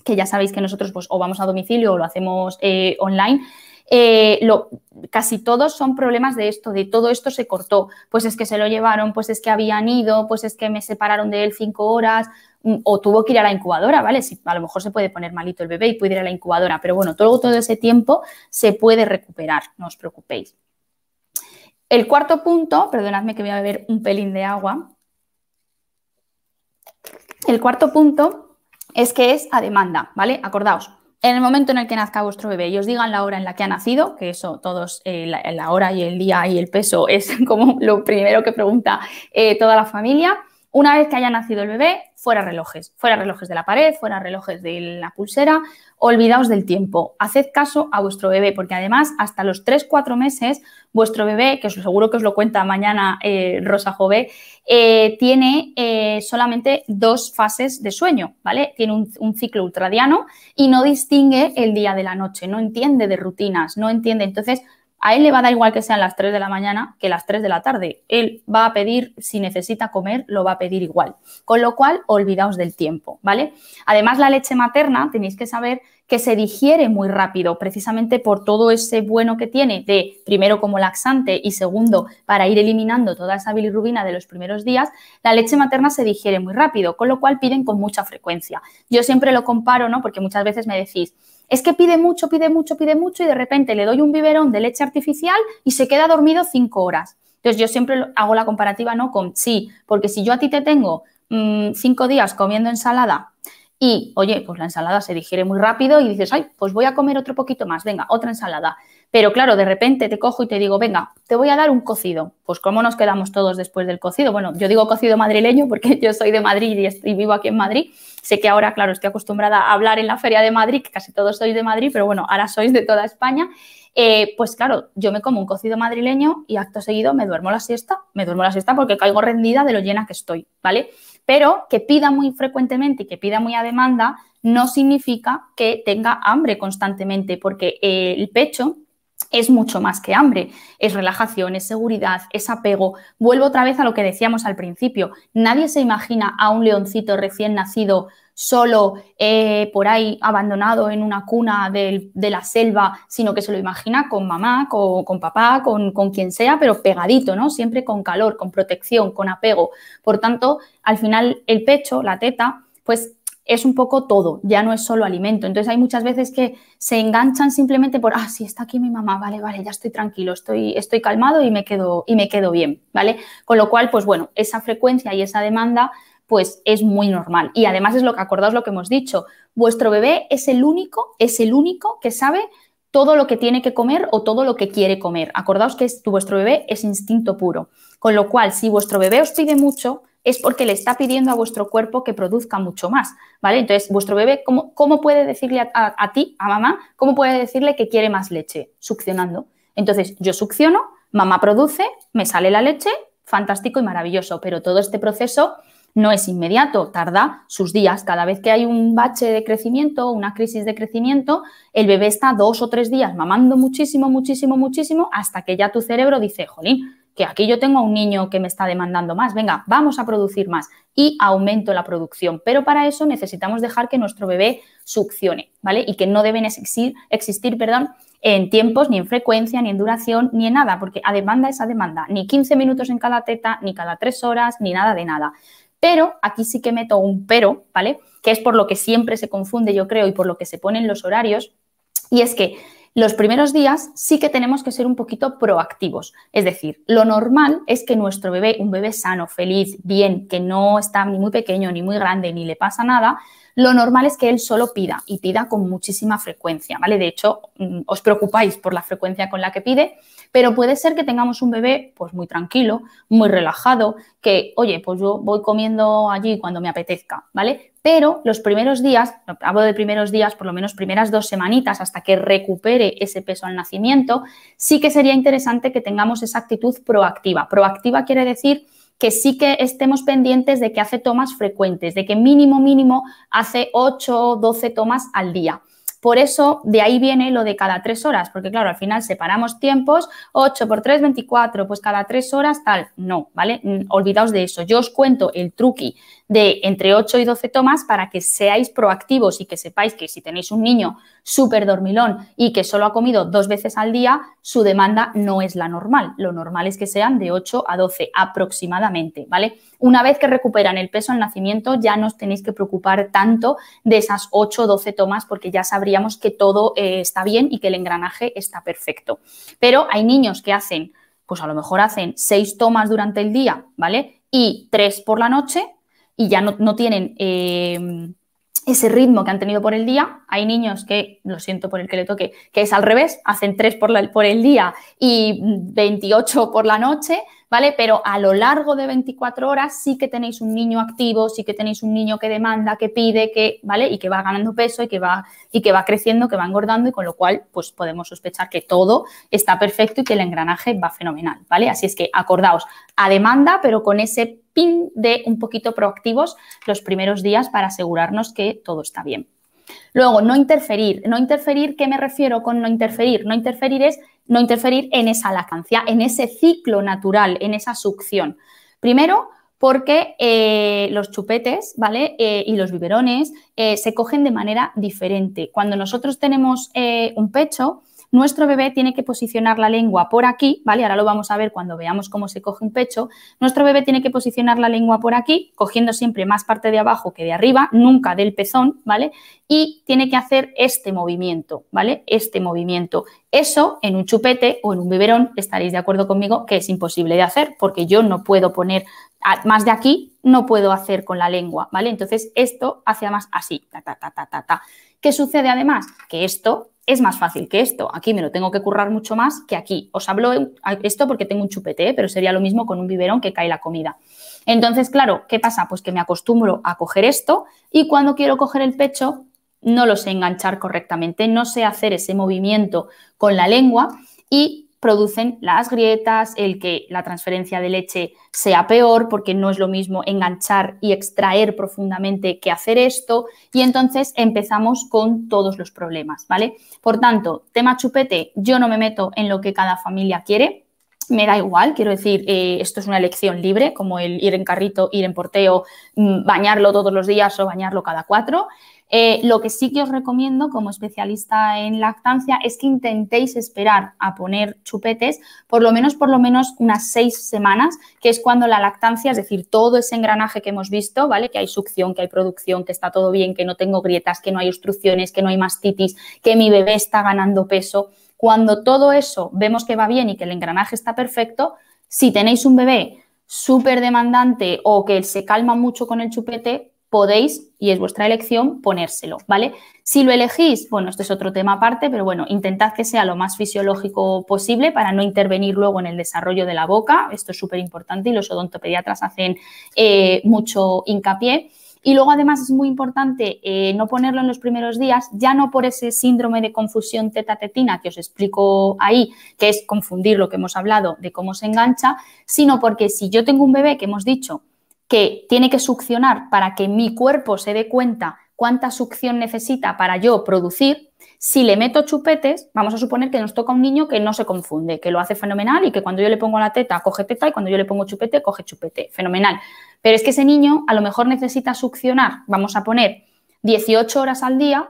que ya sabéis que nosotros pues, o vamos a domicilio o lo hacemos eh, online, eh, casi todos son problemas de esto, de todo esto se cortó, pues es que se lo llevaron, pues es que habían ido, pues es que me separaron de él cinco horas, Mm, o tuvo que ir a la incubadora, ¿vale? A lo mejor se puede poner malito el bebé y puede ir a la incubadora, pero bueno, todo, todo ese tiempo se puede recuperar, no os preocupéis. El cuarto punto, perdonadme que voy a beber un pelín de agua. El cuarto punto es que es a demanda, ¿vale? Acordaos, en el momento en el que nazca vuestro bebé y os digan la hora en la que ha nacido, que eso todos, eh, la, hora y el día y el peso es <laughs> como lo primero que pregunta eh, toda la familia, una vez que haya nacido el bebé, fuera relojes, fuera relojes de la pared, fuera relojes de la pulsera, olvidaos del tiempo, haced caso a vuestro bebé, porque además hasta los 3-4 meses vuestro bebé, que seguro que os lo cuenta mañana eh, Rosa Jové, eh, tiene eh, solamente dos fases de sueño, ¿vale? Tiene un, un, ciclo ultradiano y no distingue el día de la noche, no entiende de rutinas, no entiende. Entonces, A él le va a dar igual que sean las 3 de la mañana que las 3 de la tarde. Él va a pedir, si necesita comer, lo va a pedir igual. Con lo cual, olvidaos del tiempo, ¿vale? Además, la leche materna, tenéis que saber que se digiere muy rápido, precisamente por todo ese bueno que tiene de, primero como laxante y segundo, para ir eliminando toda esa bilirrubina de los primeros días, la leche materna se digiere muy rápido, con lo cual piden con mucha frecuencia. Yo siempre lo comparo, ¿no? Porque muchas veces me decís, es que pide mucho, pide mucho, pide mucho y de repente le doy un biberón de leche artificial y se queda dormido cinco horas. Entonces yo siempre hago la comparativa, ¿no? Con sí, porque si yo a ti te tengo mm, cinco días comiendo ensalada y, oye, pues la ensalada se digiere muy rápido y dices, ay, pues voy a comer otro poquito más, venga, otra ensalada. Pero claro, de repente te cojo y te digo, venga, te voy a dar un cocido. Pues ¿cómo nos quedamos todos después del cocido? Bueno, yo digo cocido madrileño porque <laughs> yo soy de Madrid y, estoy, vivo aquí en Madrid. Sé que ahora, claro, estoy acostumbrada a hablar en la feria de Madrid, que casi todos sois de Madrid, pero bueno, ahora sois de toda España. Eh, pues claro, yo me como un cocido madrileño y acto seguido me duermo la siesta. Me duermo la siesta porque caigo rendida de lo llena que estoy, ¿vale? Pero que pida muy frecuentemente y que pida muy a demanda no significa que tenga hambre constantemente, porque el pecho es mucho más que hambre, es relajación, es seguridad, es apego. Vuelvo otra vez a lo que decíamos al principio. Nadie se imagina a un leoncito recién nacido solo eh, por ahí abandonado en una cuna de, la selva, sino que se lo imagina con mamá, con, papá, con, con, quien sea, pero pegadito, ¿no? Siempre con calor, con protección, con apego. Por tanto, al final el pecho, la teta, pues es un poco todo, ya no es solo alimento. Entonces hay muchas veces que se enganchan simplemente por, ah, sí, está aquí mi mamá, vale, vale, ya estoy tranquilo, estoy, estoy calmado y me, quedo, y me quedo bien, ¿vale? Con lo cual, pues bueno, esa frecuencia y esa demanda pues es muy normal. Y además es lo que acordaos lo que hemos dicho, vuestro bebé es el único, es el único que sabe todo lo que tiene que comer o todo lo que quiere comer. Acordaos que vuestro bebé es instinto puro. Con lo cual, si vuestro bebé os pide mucho, es porque le está pidiendo a vuestro cuerpo que produzca mucho más, ¿vale? Entonces, vuestro bebé, ¿cómo, cómo puede decirle a, a, ti, a mamá, cómo puede decirle que quiere más leche? Succionando. Entonces, yo succiono, mamá produce, me sale la leche, fantástico y maravilloso, pero todo este proceso no es inmediato, tarda sus días. Cada vez que hay un bache de crecimiento, una crisis de crecimiento, el bebé está dos o tres días mamando muchísimo, muchísimo, muchísimo, hasta que ya tu cerebro dice, jolín, que aquí yo tengo a un niño que me está demandando más, venga, vamos a producir más y aumento la producción. Pero para eso necesitamos dejar que nuestro bebé succione, ¿vale? Y que no deben existir, perdón, en tiempos, ni en frecuencia, ni en duración, ni en nada, porque a demanda es a demanda, ni 15 minutos en cada teta, ni cada tres horas, ni nada de nada. Pero aquí sí que meto un pero, ¿vale? Que es por lo que siempre se confunde, yo creo, y por lo que se ponen los horarios. Y es que los primeros días sí que tenemos que ser un poquito proactivos. Es decir, lo normal es que nuestro bebé, un bebé sano, feliz, bien, que no está ni muy pequeño, ni muy grande, ni le pasa nada, lo normal es que él solo pida y pida con muchísima frecuencia, ¿vale? De hecho, mm, os preocupáis por la frecuencia con la que pide, pero puede ser que tengamos un bebé pues muy tranquilo, muy relajado, que, oye, pues yo voy comiendo allí cuando me apetezca, ¿vale? Pero los primeros días, hablo de primeros días, por lo menos primeras dos semanitas hasta que recupere ese peso al nacimiento, sí que sería interesante que tengamos esa actitud proactiva. Proactiva quiere decir que sí que estemos pendientes de que hace tomas frecuentes, de que mínimo, mínimo hace 8 o 12 tomas al día. Por eso, de ahí viene lo de cada tres horas, porque claro, al final separamos tiempos, 8 por 3, 24, pues cada tres horas tal. No, ¿vale? Mm, olvidaos de eso. Yo os cuento el truqui de entre 8 y 12 tomas para que seáis proactivos y que sepáis que si tenéis un niño súper dormilón y que solo ha comido dos veces al día, su demanda no es la normal. Lo normal es que sean de 8 a 12 aproximadamente, ¿vale? Una vez que recuperan el peso al nacimiento, ya no os tenéis que preocupar tanto de esas 8 o 12 tomas porque ya sabríamos que todo eh, está bien y que el engranaje está perfecto. Pero hay niños que hacen, pues a lo mejor hacen 6 tomas durante el día, ¿vale? Y 3 por la noche, y ya no, tienen eh, ese ritmo que han tenido por el día. Hay niños que, lo siento por el que le toque, que es al revés, hacen 3 por, por el día y 28 por la noche, ¿vale? Pero a lo largo de 24 horas sí que tenéis un niño activo, sí que tenéis un niño que demanda, que pide, que, ¿vale? Y que va ganando peso y que va, y que va creciendo, que va engordando y con lo cual, pues podemos sospechar que todo está perfecto y que el engranaje va fenomenal, ¿vale? Así es que acordaos, a demanda, pero con ese de un poquito proactivos los primeros días para asegurarnos que todo está bien. Luego, no interferir. No interferir, ¿qué me refiero con no interferir? No interferir es no interferir en esa lactancia, en ese ciclo natural, en esa succión. Primero, porque eh, los chupetes, ¿vale? Eh, y los biberones eh, se cogen de manera diferente. Cuando nosotros tenemos un pecho, nuestro bebé tiene que posicionar la lengua por aquí, ¿vale? Ahora lo vamos a ver cuando veamos cómo se coge un pecho. Nuestro bebé tiene que posicionar la lengua por aquí, cogiendo siempre más parte de abajo que de arriba, nunca del pezón, ¿vale? Y tiene que hacer este movimiento, ¿vale? Este movimiento. Eso en un chupete o en un biberón estaréis de acuerdo conmigo que es imposible de hacer porque yo no puedo poner más de aquí, no puedo hacer con la lengua, ¿vale? Entonces esto hace más así, ta, ta, ta, ta, ta, ta. ¿Qué sucede además? Que esto es más fácil que esto. Aquí me lo tengo que currar mucho más que aquí. Os hablo esto porque tengo un chupete, ¿eh? pero sería lo mismo con un biberón que cae la comida. Entonces, claro, ¿qué pasa? Pues que me acostumbro a coger esto y cuando quiero coger el pecho no lo sé enganchar correctamente, no sé hacer ese movimiento con la lengua y producen las grietas, el que la transferencia de leche sea peor, porque no es lo mismo enganchar y extraer profundamente que hacer esto, y entonces empezamos con todos los problemas, ¿vale? Por tanto, tema chupete, yo no me meto en lo que cada familia quiere, me da igual, quiero decir, eh, esto es una elección libre, como el ir en carrito, ir en porteo, mm, bañarlo todos los días o bañarlo cada cuatro. Eh, lo que sí que os recomiendo como especialista en lactancia es que intentéis esperar a poner chupetes por lo menos, por lo menos unas seis semanas, que es cuando la lactancia, es decir, todo ese engranaje que hemos visto, ¿vale? Que hay succión, que hay producción, que está todo bien, que no tengo grietas, que no hay obstrucciones, que no hay mastitis, que mi bebé está ganando peso. Cuando todo eso vemos que va bien y que el engranaje está perfecto, si tenéis un bebé súper demandante o que se calma mucho con el chupete, podéis, y es vuestra elección, ponérselo, ¿vale? Si lo elegís, bueno, este es otro tema aparte, pero bueno, intentad que sea lo más fisiológico posible para no intervenir luego en el desarrollo de la boca. Esto es súper importante y los odontopediatras hacen eh, mucho hincapié. Y luego además es muy importante eh, no ponerlo en los primeros días, ya no por ese síndrome de confusión teta-tetina que os explico ahí, que es confundir lo que hemos hablado de cómo se engancha, sino porque si yo tengo un bebé que hemos dicho que tiene que succionar para que mi cuerpo se dé cuenta cuánta succión necesita para yo producir, si le meto chupetes, vamos a suponer que nos toca un niño que no se confunde, que lo hace fenomenal y que cuando yo le pongo la teta, coge teta y cuando yo le pongo chupete, coge chupete. Fenomenal. Pero es que ese niño a lo mejor necesita succionar, vamos a poner 18 horas al día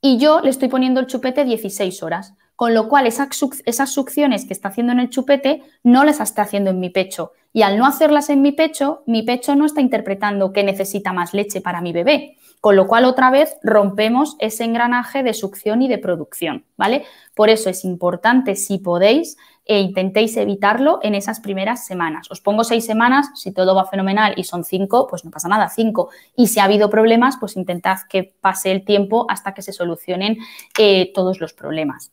y yo le estoy poniendo el chupete 16 horas. Con lo cual, esas, succiones que está haciendo en el chupete no las está haciendo en mi pecho. Y al no hacerlas en mi pecho, mi pecho no está interpretando que necesita más leche para mi bebé. Con lo cual, otra vez, rompemos ese engranaje de succión y de producción, ¿vale? Por eso es importante, si podéis, e intentéis evitarlo en esas primeras semanas. Os pongo seis semanas, si todo va fenomenal y son cinco, pues no pasa nada, cinco. Y si ha habido problemas, pues intentad que pase el tiempo hasta que se solucionen eh, todos los problemas.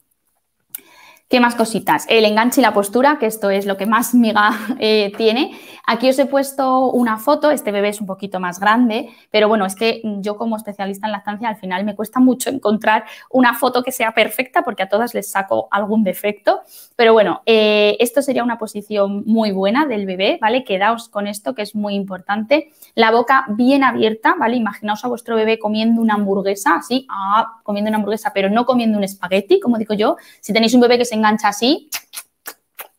¿Qué más cositas? El enganche y la postura, que esto es lo que más miga <laughs> eh, tiene. Aquí os he puesto una foto, este bebé es un poquito más grande, pero bueno, es que yo como especialista en lactancia al final me cuesta mucho encontrar una foto que sea perfecta porque a todas les saco algún defecto. Pero bueno, eh, esto sería una posición muy buena del bebé, ¿vale? Quedaos con esto que es muy importante. La boca bien abierta, ¿vale? Imaginaos a vuestro bebé comiendo una hamburguesa, así, ah, comiendo una hamburguesa, pero no comiendo un espagueti, como digo yo. Si tenéis un bebé que se engancha así,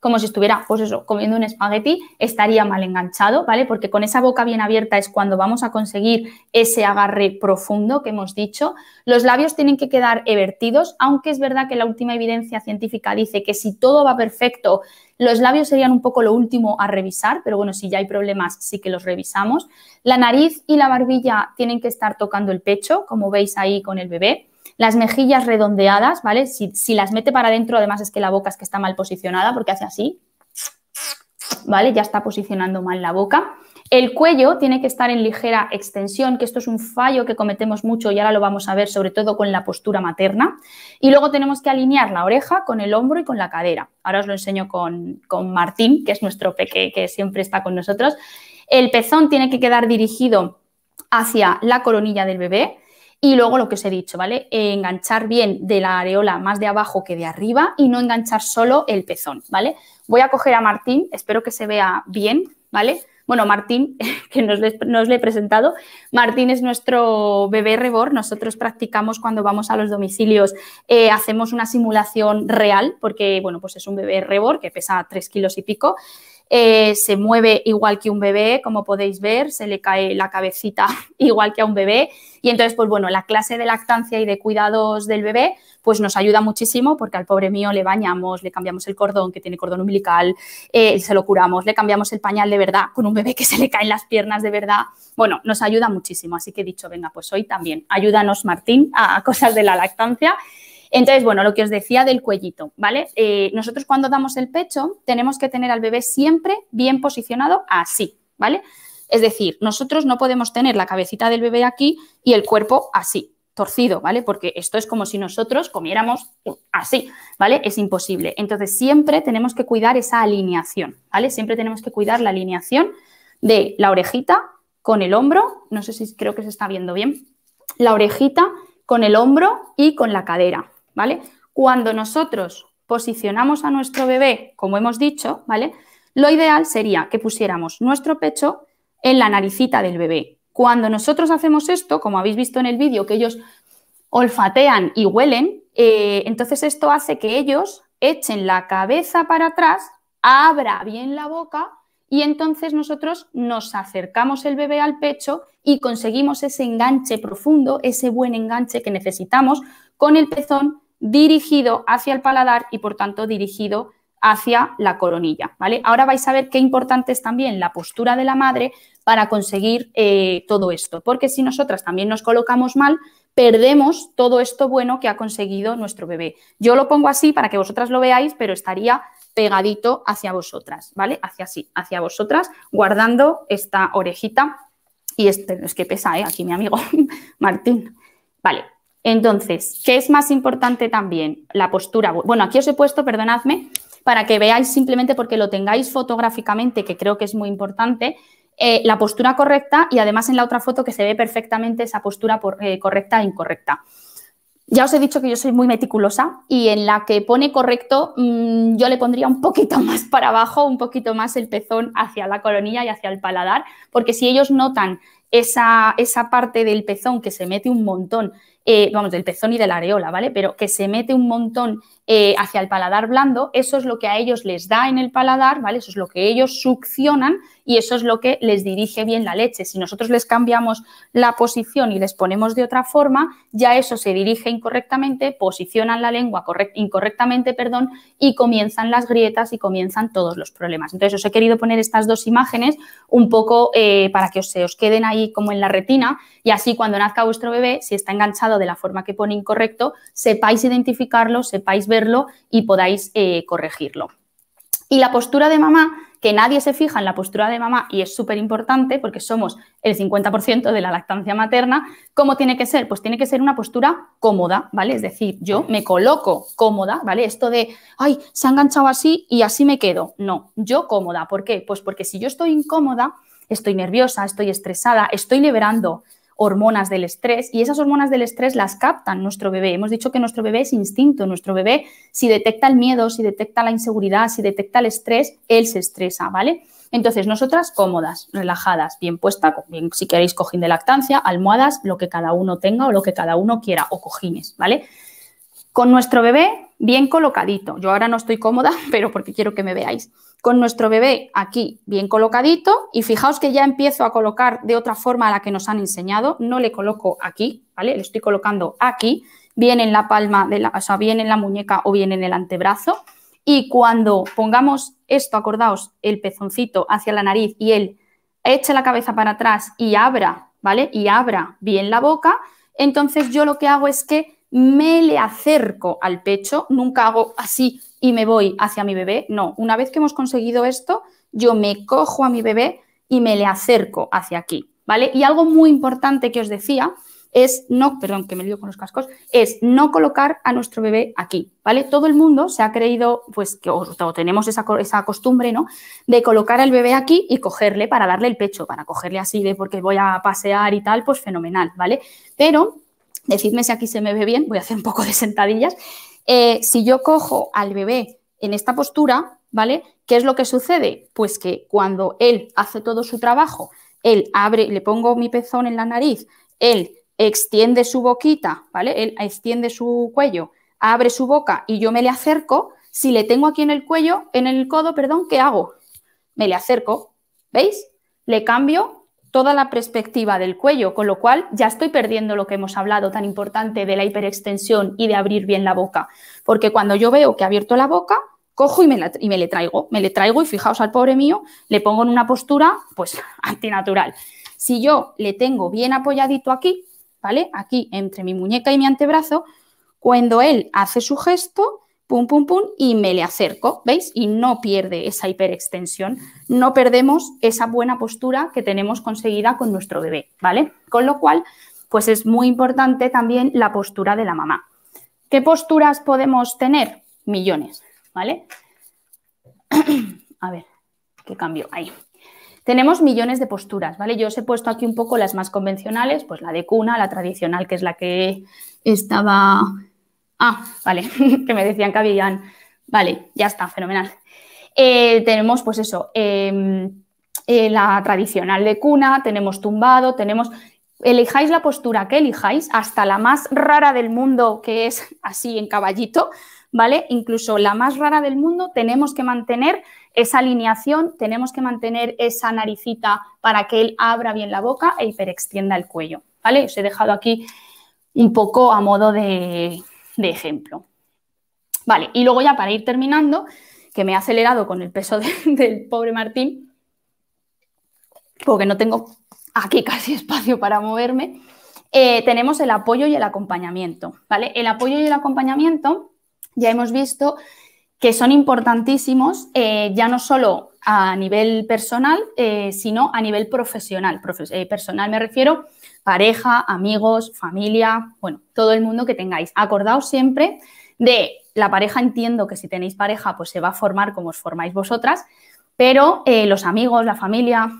como si estuviera, pues eso, comiendo un espagueti, estaría mal enganchado, ¿vale? Porque con esa boca bien abierta es cuando vamos a conseguir ese agarre profundo que hemos dicho. Los labios tienen que quedar evertidos, aunque es verdad que la última evidencia científica dice que si todo va perfecto, los labios serían un poco lo último a revisar, pero bueno, si ya hay problemas, sí que los revisamos. La nariz y la barbilla tienen que estar tocando el pecho, como veis ahí con el bebé. Las mejillas redondeadas, ¿vale? Si, las mete para adentro, además es que la boca es que está mal posicionada porque hace así, ¿vale? Ya está posicionando mal la boca. El cuello tiene que estar en ligera extensión, que esto es un fallo que cometemos mucho y ahora lo vamos a ver, sobre todo con la postura materna. Y luego tenemos que alinear la oreja con el hombro y con la cadera. Ahora os lo enseño con, con Martín, que es nuestro peque que siempre está con nosotros. El pezón tiene que quedar dirigido hacia la coronilla del bebé y luego lo que os he dicho, ¿vale? Enganchar bien de la areola más de abajo que de arriba y no enganchar solo el pezón, ¿vale? Voy a coger a Martín, espero que se vea bien, ¿vale? Bueno, Martín, <laughs> que nos le, he presentado, Martín es nuestro bebé rebor. Nosotros practicamos cuando vamos a los domicilios, eh, hacemos una simulación real, porque, bueno, pues es un bebé rebor que pesa tres kilos y pico. Eh, se mueve igual que un bebé, como podéis ver, se le cae la cabecita <laughs> igual que a un bebé. Y entonces, pues bueno, la clase de lactancia y de cuidados del bebé, pues nos ayuda muchísimo porque al pobre mío le bañamos, le cambiamos el cordón, que tiene cordón umbilical, eh, se lo curamos, le cambiamos el pañal de verdad con un bebé que se le caen las piernas de verdad. Bueno, nos ayuda muchísimo. Así que he dicho, venga, pues hoy también, ayúdanos Martín a <laughs> cosas de la lactancia entonces, bueno, lo que os decía del cuellito, ¿vale? Eh, nosotros cuando damos el pecho tenemos que tener al bebé siempre bien posicionado así, ¿vale? Es decir, nosotros no podemos tener la cabecita del bebé aquí y el cuerpo así, torcido, ¿vale? Porque esto es como si nosotros comiéramos así, ¿vale? Es imposible. Entonces, siempre tenemos que cuidar esa alineación, ¿vale? Siempre tenemos que cuidar la alineación de la orejita con el hombro, no sé si creo que se está viendo bien, la orejita con el hombro y con la cadera, Cuando nosotros posicionamos a nuestro bebé, como hemos dicho. Lo ideal sería que pusiéramos nuestro pecho en la naricita del bebé. Cuando nosotros hacemos esto, como habéis visto en el vídeo, que ellos olfatean y huelen, eh, entonces esto hace que ellos echen la cabeza para atrás, abra bien la boca y entonces nosotros nos acercamos el bebé al pecho y conseguimos ese enganche profundo, ese buen enganche que necesitamos con el pezón dirigido hacia el paladar y por tanto dirigido hacia la coronilla, ¿vale? Ahora vais a ver qué importante es también la postura de la madre para conseguir eh, todo esto, porque si nosotras también nos colocamos mal, perdemos todo esto bueno que ha conseguido nuestro bebé. Yo lo pongo así para que vosotras lo veáis, pero estaría pegadito hacia vosotras, ¿vale? Hacia así, hacia vosotras, guardando esta orejita y este, es que pesa, ¿eh? Aquí mi amigo <laughs> Martín. Vale, entonces, ¿qué es más importante también? La postura. Bueno, aquí os he puesto, perdonadme, para que veáis simplemente porque lo tengáis fotográficamente, que creo que es muy importante, eh, la postura correcta y además en la otra foto que se ve perfectamente esa postura eh, correcta e incorrecta. Ya os he dicho que yo soy muy meticulosa y en la que pone correcto mm, yo le pondría un poquito <laughs> más para abajo, un poquito más el pezón hacia la coronilla y hacia el paladar, porque si ellos notan esa, esa parte del pezón que se mete un montón eh, vamos, del pezón y de la areola, ¿vale? Pero que se mete un montón eh, hacia el paladar blando, eso es lo que a ellos les da en el paladar, ¿vale? Eso es lo que ellos succionan y eso es lo que les dirige bien la leche. Si nosotros les cambiamos la posición y les ponemos de otra forma, ya eso se dirige incorrectamente, posicionan la lengua incorrectamente, perdón, y comienzan las grietas y comienzan todos los problemas. Entonces, os he querido poner estas dos imágenes un poco eh, para que se os queden ahí como en la retina y así cuando nazca vuestro bebé, si está enganchado de la forma que pone incorrecto, sepáis identificarlo, sepáis y podáis eh, corregirlo. Y la postura de mamá, que nadie se fija en la postura de mamá y es súper importante porque somos el 50% de la lactancia materna, ¿cómo tiene que ser? Pues tiene que ser una postura cómoda, ¿vale? Es decir, yo me coloco cómoda, ¿vale? Esto de, ay, se ha enganchado así y así me quedo. No, yo cómoda. ¿Por qué? Pues porque si yo estoy incómoda, estoy nerviosa, estoy estresada, estoy liberando hormonas del estrés y esas hormonas del estrés las captan nuestro bebé. Hemos dicho que nuestro bebé es instinto, nuestro bebé si detecta el miedo, si detecta la inseguridad, si detecta el estrés, él se estresa, ¿vale? Entonces, nosotras cómodas, relajadas, bien puesta, bien, si queréis cojín de lactancia, almohadas, lo que cada uno tenga o lo que cada uno quiera, o cojines, ¿vale? Con nuestro bebé bien colocadito. Yo ahora no estoy cómoda, <laughs> pero porque quiero que me veáis. Con nuestro bebé aquí bien colocadito y fijaos que ya empiezo a colocar de otra forma a la que nos han enseñado. No le coloco aquí, ¿vale? Le estoy colocando aquí, bien en la palma, de la, o sea, bien en la muñeca o bien en el antebrazo. Y cuando pongamos esto, acordaos, el pezoncito hacia la nariz y él eche la cabeza para atrás y abra, ¿vale? Y abra bien la boca, entonces yo lo que hago es que me le acerco al pecho, nunca hago así y me voy hacia mi bebé, no, una vez que hemos conseguido esto, yo me cojo a mi bebé y me le acerco hacia aquí, ¿vale? Y algo muy importante que os decía es no, perdón, que me lío con los cascos, es no colocar a nuestro bebé aquí, ¿vale? Todo el mundo se ha creído, pues, que o, tenemos esa, esa, costumbre, ¿no? De colocar al bebé aquí y cogerle para darle el pecho, para cogerle así de porque voy a pasear y tal, pues fenomenal, ¿vale? Pero Decidme si aquí se me ve bien, voy a hacer un poco de sentadillas. Eh, si yo cojo al bebé en esta postura, ¿vale? ¿Qué es lo que sucede? Pues que cuando él hace todo su trabajo, él abre, le pongo mi pezón en la nariz, él extiende su boquita, ¿vale? Él extiende su cuello, abre su boca y yo me le acerco, si le tengo aquí en el cuello, en el codo, perdón, ¿qué hago? Me le acerco, ¿veis? Le cambio toda la perspectiva del cuello, con lo cual ya estoy perdiendo lo que hemos hablado tan importante de la hiperextensión y de abrir bien la boca, porque cuando yo veo que ha abierto la boca, cojo y me, y me le traigo, me le traigo y fijaos al pobre mío, le pongo en una postura pues <laughs> antinatural. Si yo le tengo bien apoyadito aquí, ¿vale? Aquí entre mi muñeca y mi antebrazo, cuando él hace su gesto, pum, pum, pum, y me le acerco, ¿veis? Y no pierde esa hiperextensión, no perdemos esa buena postura que tenemos conseguida con nuestro bebé, ¿vale? Con lo cual, pues es muy importante también la postura de la mamá. ¿Qué posturas podemos tener? Millones, ¿vale? <clears throat> A ver, ¿qué cambio? Ahí. Tenemos millones de posturas, ¿vale? Yo os he puesto aquí un poco las más convencionales, pues la de cuna, la tradicional, que es la que estaba Ah, vale, <laughs> que me decían que habían. Vale, ya está, fenomenal. Eh, tenemos, pues eso, em, eh, la tradicional de cuna, tenemos tumbado, tenemos. Elijáis la postura que elijáis, hasta la más rara del mundo, que es <laughs> así en caballito, ¿vale? Incluso la más rara del mundo, tenemos que mantener esa alineación, tenemos que mantener esa naricita para que él abra bien la boca e hiperextienda el cuello, ¿vale? Os he dejado aquí un poco a modo de, de ejemplo. Vale, y luego ya para ir terminando, que me he acelerado con el peso <laughs> del pobre Martín, porque no tengo aquí casi <laughs> espacio para moverme, eh, tenemos el apoyo y el acompañamiento. ¿vale? El apoyo y el acompañamiento ya hemos visto que son importantísimos eh, ya no solo a nivel personal, eh, sino a nivel profesional. personal me refiero pareja, amigos, familia, bueno, todo el mundo que tengáis. Acordaos siempre de la pareja, entiendo que si tenéis pareja, pues se va a formar como os formáis vosotras, pero eh, los amigos, la familia,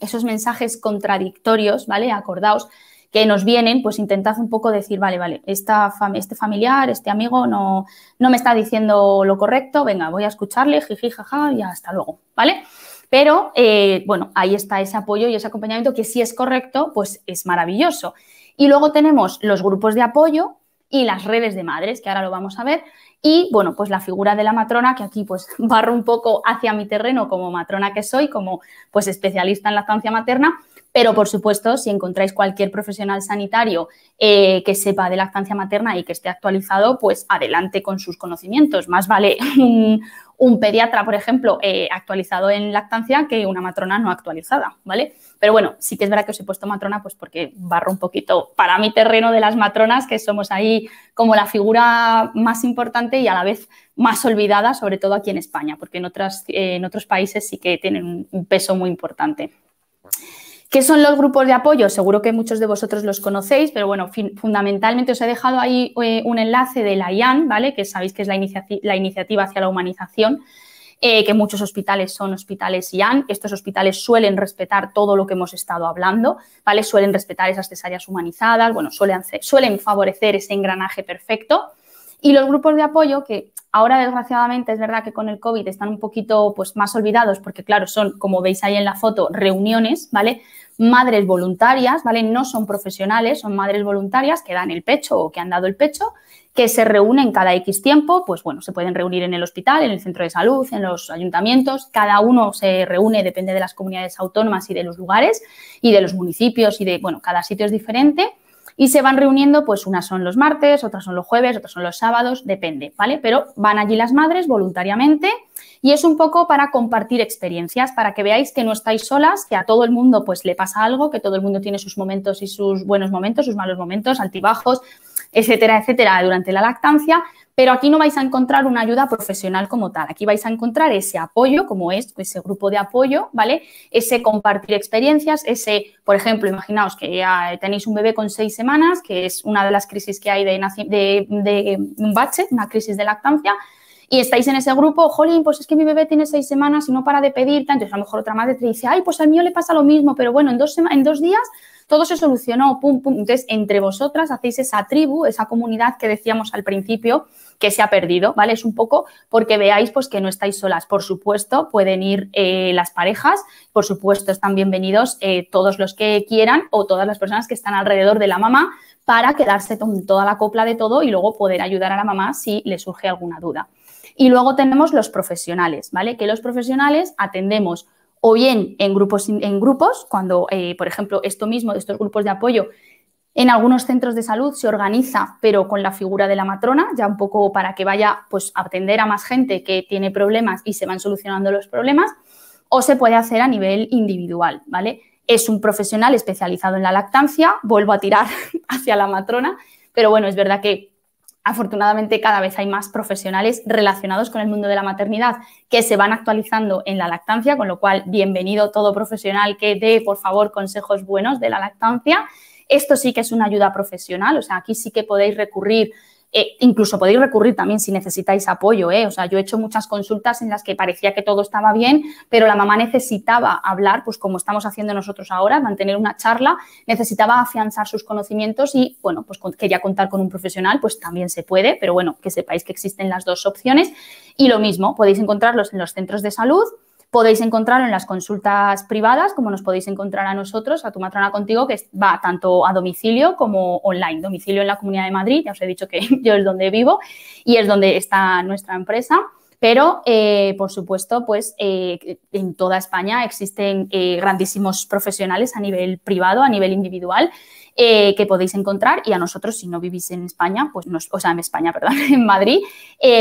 esos mensajes contradictorios, ¿vale? Acordaos que nos vienen, pues intentad un poco decir, vale, vale, esta este familiar, este amigo no, no me está diciendo lo correcto, venga, voy a escucharle, jiji, jaja, y hasta luego, ¿vale? Pero, eh, bueno, ahí está ese apoyo y ese acompañamiento que si es correcto, pues es maravilloso. Y luego tenemos los grupos de apoyo y las redes de madres, que ahora lo vamos a ver. Y, bueno, pues la figura de la matrona, que aquí pues <laughs> barro un poco hacia mi terreno como matrona que soy, como pues especialista en lactancia materna, pero, por supuesto, si encontráis cualquier profesional sanitario eh, que sepa de lactancia materna y que esté actualizado, pues adelante con sus conocimientos. Más vale <laughs> un, pediatra, por ejemplo, eh, actualizado en lactancia que una matrona no actualizada, ¿vale? Pero bueno, sí que es verdad que os he puesto matrona, pues porque barro un poquito para mi terreno de las matronas, que somos ahí como la figura más importante y a la vez más olvidada, sobre todo aquí en España, porque en, en otros países sí que tienen un peso muy importante. ¿Qué son los grupos de apoyo? Seguro que muchos de vosotros los conocéis, pero bueno, fundamentalmente os he dejado ahí eh, un enlace de la IAN, ¿vale? Que sabéis que es la, iniciativa hacia la humanización, eh, que muchos hospitales son hospitales IAN. Estos hospitales suelen respetar todo lo que hemos estado hablando, ¿vale? Suelen respetar esas cesáreas humanizadas, bueno, suelen, suelen favorecer ese engranaje perfecto. Y los grupos de apoyo, que ahora desgraciadamente es verdad que con el COVID están un poquito pues, más olvidados, porque claro, son, como veis ahí en la foto, reuniones, ¿vale? Madres voluntarias, ¿vale? No son profesionales, son madres voluntarias que dan el pecho o que han dado el pecho, que se reúnen cada X tiempo, pues bueno, se pueden reunir en el hospital, en el centro de salud, en los ayuntamientos, cada uno se reúne, depende de las comunidades autónomas y de los lugares y de los municipios y de, bueno, cada sitio es diferente y se van reuniendo, pues unas son los martes, otras son los jueves, otras son los sábados, depende, ¿vale? Pero van allí las madres voluntariamente y es un poco para compartir experiencias, para que veáis que no estáis solas, que a todo el mundo pues le pasa algo, que todo el mundo tiene sus momentos y sus buenos momentos, sus malos momentos, altibajos, etcétera, etcétera, durante la lactancia, pero aquí no vais a encontrar una ayuda profesional como tal. Aquí vais a encontrar ese apoyo, como es ese grupo de apoyo, ¿vale? Ese compartir experiencias, ese, por ejemplo, imaginaos que ya tenéis un bebé con seis semanas, que es una de las crisis que hay de, de, un bache, una crisis de lactancia, y estáis en ese grupo, jolín, pues es que mi bebé tiene seis semanas y no para de pedir, entonces a lo mejor otra madre te dice, ay, pues al mío le pasa lo mismo, pero bueno, en dos, en dos días todo se solucionó, pum, pum. Entonces, entre vosotras hacéis esa tribu, esa comunidad que decíamos al principio que se ha perdido, ¿vale? Es un poco porque veáis pues que no estáis solas. Por supuesto, pueden ir eh, las parejas, por supuesto, están bienvenidos eh, todos los que quieran o todas las personas que están alrededor de la mamá para quedarse con toda la copla de todo y luego poder ayudar a la mamá si le surge alguna duda. Y luego tenemos los profesionales, ¿vale? Que los profesionales atendemos o bien en grupos, en grupos cuando, eh, por ejemplo, esto mismo estos grupos de apoyo en algunos centros de salud se organiza, pero con la figura de la matrona, ya un poco para que vaya pues, a atender a más gente que tiene problemas y se van solucionando los problemas, o se puede hacer a nivel individual, ¿vale? Es un profesional especializado en la lactancia, vuelvo a tirar <laughs> hacia la matrona, pero bueno, es verdad que afortunadamente cada vez hay más profesionales relacionados con el mundo de la maternidad que se van actualizando en la lactancia, con lo cual bienvenido todo profesional que dé, por favor, consejos buenos de la lactancia. Esto sí que es una ayuda profesional, o sea, aquí sí que podéis recurrir eh, incluso podéis recurrir también si necesitáis apoyo. ¿eh? O sea, yo he hecho muchas consultas en las que parecía que todo estaba bien, pero la mamá necesitaba hablar, pues como estamos haciendo nosotros ahora, mantener una charla, necesitaba afianzar sus conocimientos y, bueno, pues quería contar con un profesional, pues también se puede, pero bueno, que sepáis que existen las dos opciones. Y lo mismo, podéis encontrarlos en los centros de salud Podéis encontrarlo en las consultas privadas, como nos podéis encontrar a nosotros, a tu matrona contigo, que va tanto a domicilio como online. Domicilio en la Comunidad de Madrid, ya os he dicho que <laughs> yo es donde vivo y es donde está nuestra empresa. Pero, eh, por supuesto, pues eh, en toda España existen eh, grandísimos profesionales a nivel privado, a nivel individual, que podéis encontrar y a nosotros, si no vivís en España, pues nos, o sea, en España, <laughs> perdón, en Madrid,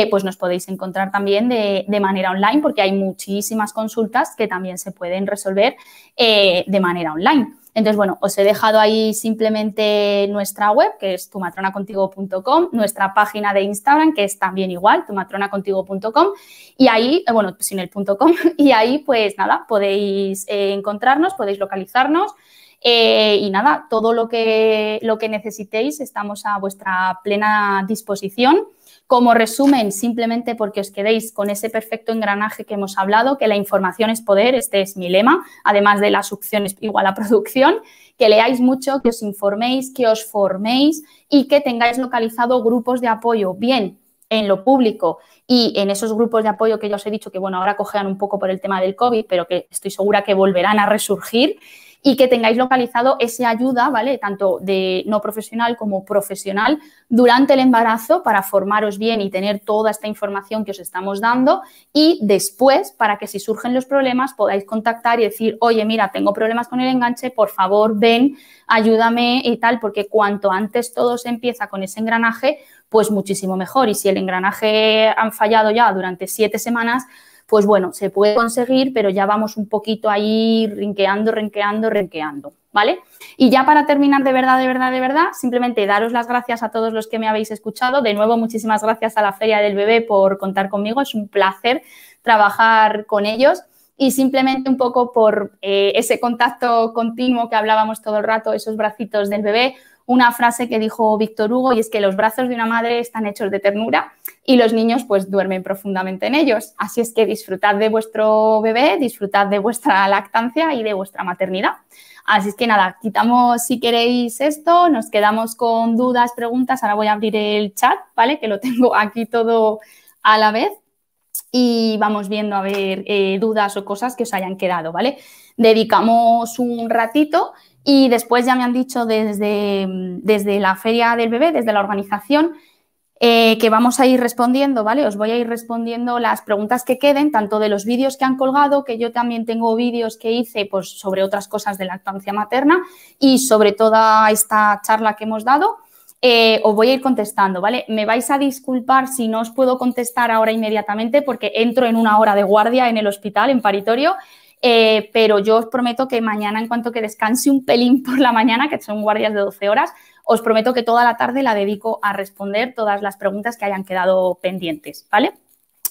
pues nos podéis encontrar también de, manera online porque hay muchísimas consultas que también se pueden resolver de manera online. Entonces, bueno, os he dejado ahí simplemente nuestra web, que es tumatronacontigo.com, nuestra página de Instagram, que es también igual, tumatronacontigo.com, y ahí, bueno, sin el punto .com, <laughs> y ahí, pues nada, podéis encontrarnos, podéis localizarnos, eh, y nada, todo lo que, lo que necesitéis estamos a vuestra plena disposición. Como resumen, simplemente porque os quedéis con ese perfecto engranaje que hemos hablado, que la información es poder, este es mi lema, además de la succión es igual a producción, que leáis mucho, que os informéis, que os forméis y que tengáis localizado grupos de apoyo, bien en lo público y en esos grupos de apoyo que ya os he dicho que, bueno, ahora cojean un poco por el tema del COVID, pero que estoy segura que volverán a resurgir y que tengáis localizado esa ayuda, ¿vale? Tanto de no profesional como profesional durante el embarazo para formaros bien y tener toda esta información que os estamos dando y después para que si surgen los problemas podáis contactar y decir, oye, mira, tengo problemas con el enganche, por favor, ven, ayúdame y tal, porque cuanto antes todo se empieza con ese engranaje, pues muchísimo mejor. Y si el engranaje han fallado ya durante siete semanas, pues bueno, se puede conseguir, pero ya vamos un poquito ahí rinqueando, rinqueando, rinqueando, ¿vale? Y ya para terminar de verdad, de verdad, de verdad, simplemente daros las gracias a todos los que me habéis escuchado. De nuevo, muchísimas gracias a la Feria del Bebé por contar conmigo. Es un placer trabajar con ellos y simplemente un poco por eh, ese contacto continuo que hablábamos todo el rato, esos bracitos del bebé, una frase que dijo Víctor Hugo y es que los brazos de una madre están hechos de ternura y los niños pues duermen profundamente en ellos. Así es que disfrutad de vuestro bebé, disfrutad de vuestra lactancia y de vuestra maternidad. Así es que nada, quitamos si queréis esto, nos quedamos con dudas, preguntas. Ahora voy a abrir el chat, ¿vale? Que lo tengo aquí todo a la vez y vamos viendo a ver eh, dudas o cosas que os hayan quedado, ¿vale? Dedicamos un ratito y después ya me han dicho desde, desde la Feria del Bebé, desde la organización, eh, que vamos a ir respondiendo, ¿vale? Os voy a ir respondiendo las preguntas que queden, tanto de los vídeos que han colgado, que yo también tengo vídeos que hice pues, sobre otras cosas de lactancia materna y sobre toda esta charla que hemos dado. Eh, os voy a ir contestando, ¿vale? Me vais a disculpar si no os puedo contestar ahora inmediatamente porque entro en una hora de guardia en el hospital, en paritorio, eh, pero yo os prometo que mañana, en cuanto que descanse un pelín por la mañana, que son guardias de 12 horas, os prometo que toda la tarde la dedico a responder todas las preguntas que hayan quedado pendientes, ¿vale?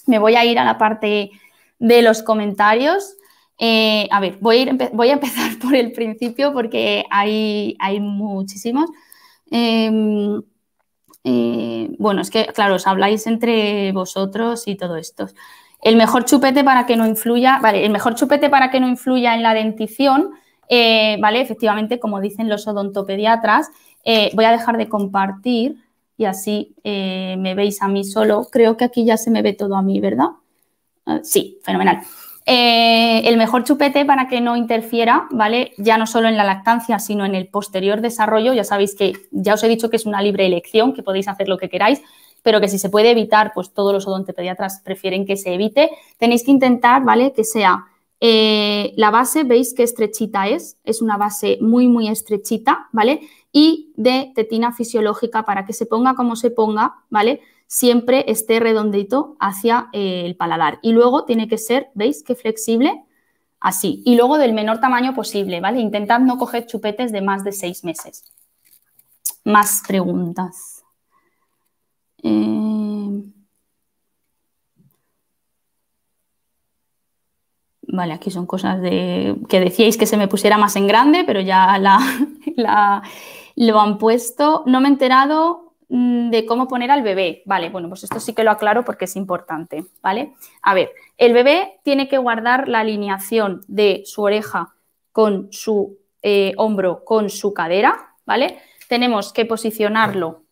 Me voy a ir a la parte de los comentarios. Eh, a ver, voy a, empezar <laughs> por el principio porque hay, hay muchísimos. Em, eh, bueno, es que, claro, os habláis entre vosotros y todo esto. El mejor chupete para que no influya, vale, el mejor chupete para que no influya en la dentición eh, ¿vale? Efectivamente, como dicen los odontopediatras, eh, voy a dejar de compartir y así eh, me veis a mí solo. Creo que aquí ya se me ve todo a mí, ¿verdad? Ah, sí, fenomenal. el mejor chupete para que no interfiera, ¿vale? Ya no solo en la lactancia, sino en el posterior desarrollo. Ya sabéis que ya os he dicho que es una libre elección, que podéis hacer lo que queráis, pero que si se puede evitar, pues todos los odontopediatras prefieren que se evite. Tenéis que intentar, ¿vale? Que sea eh, la base, veis qué estrechita es, es una base muy, muy estrechita, ¿vale? Y de tetina fisiológica para que se ponga como se ponga, ¿vale? Siempre esté redondito hacia eh, el paladar. Y luego tiene que ser, ¿veis qué flexible? Así. Y luego del menor tamaño posible, ¿vale? Intentad no coger chupetes de más de seis meses. Más preguntas. Eh, vale, aquí son cosas de que decíais que se me pusiera más en grande, pero ya <laughs> lo han puesto. No me he enterado mm, de cómo poner al bebé. Vale, bueno, pues esto sí que lo aclaro porque es importante, ¿vale? A ver, el bebé tiene que guardar la alineación de su oreja con su eh, hombro, con su cadera, ¿vale? Tenemos que posicionarlo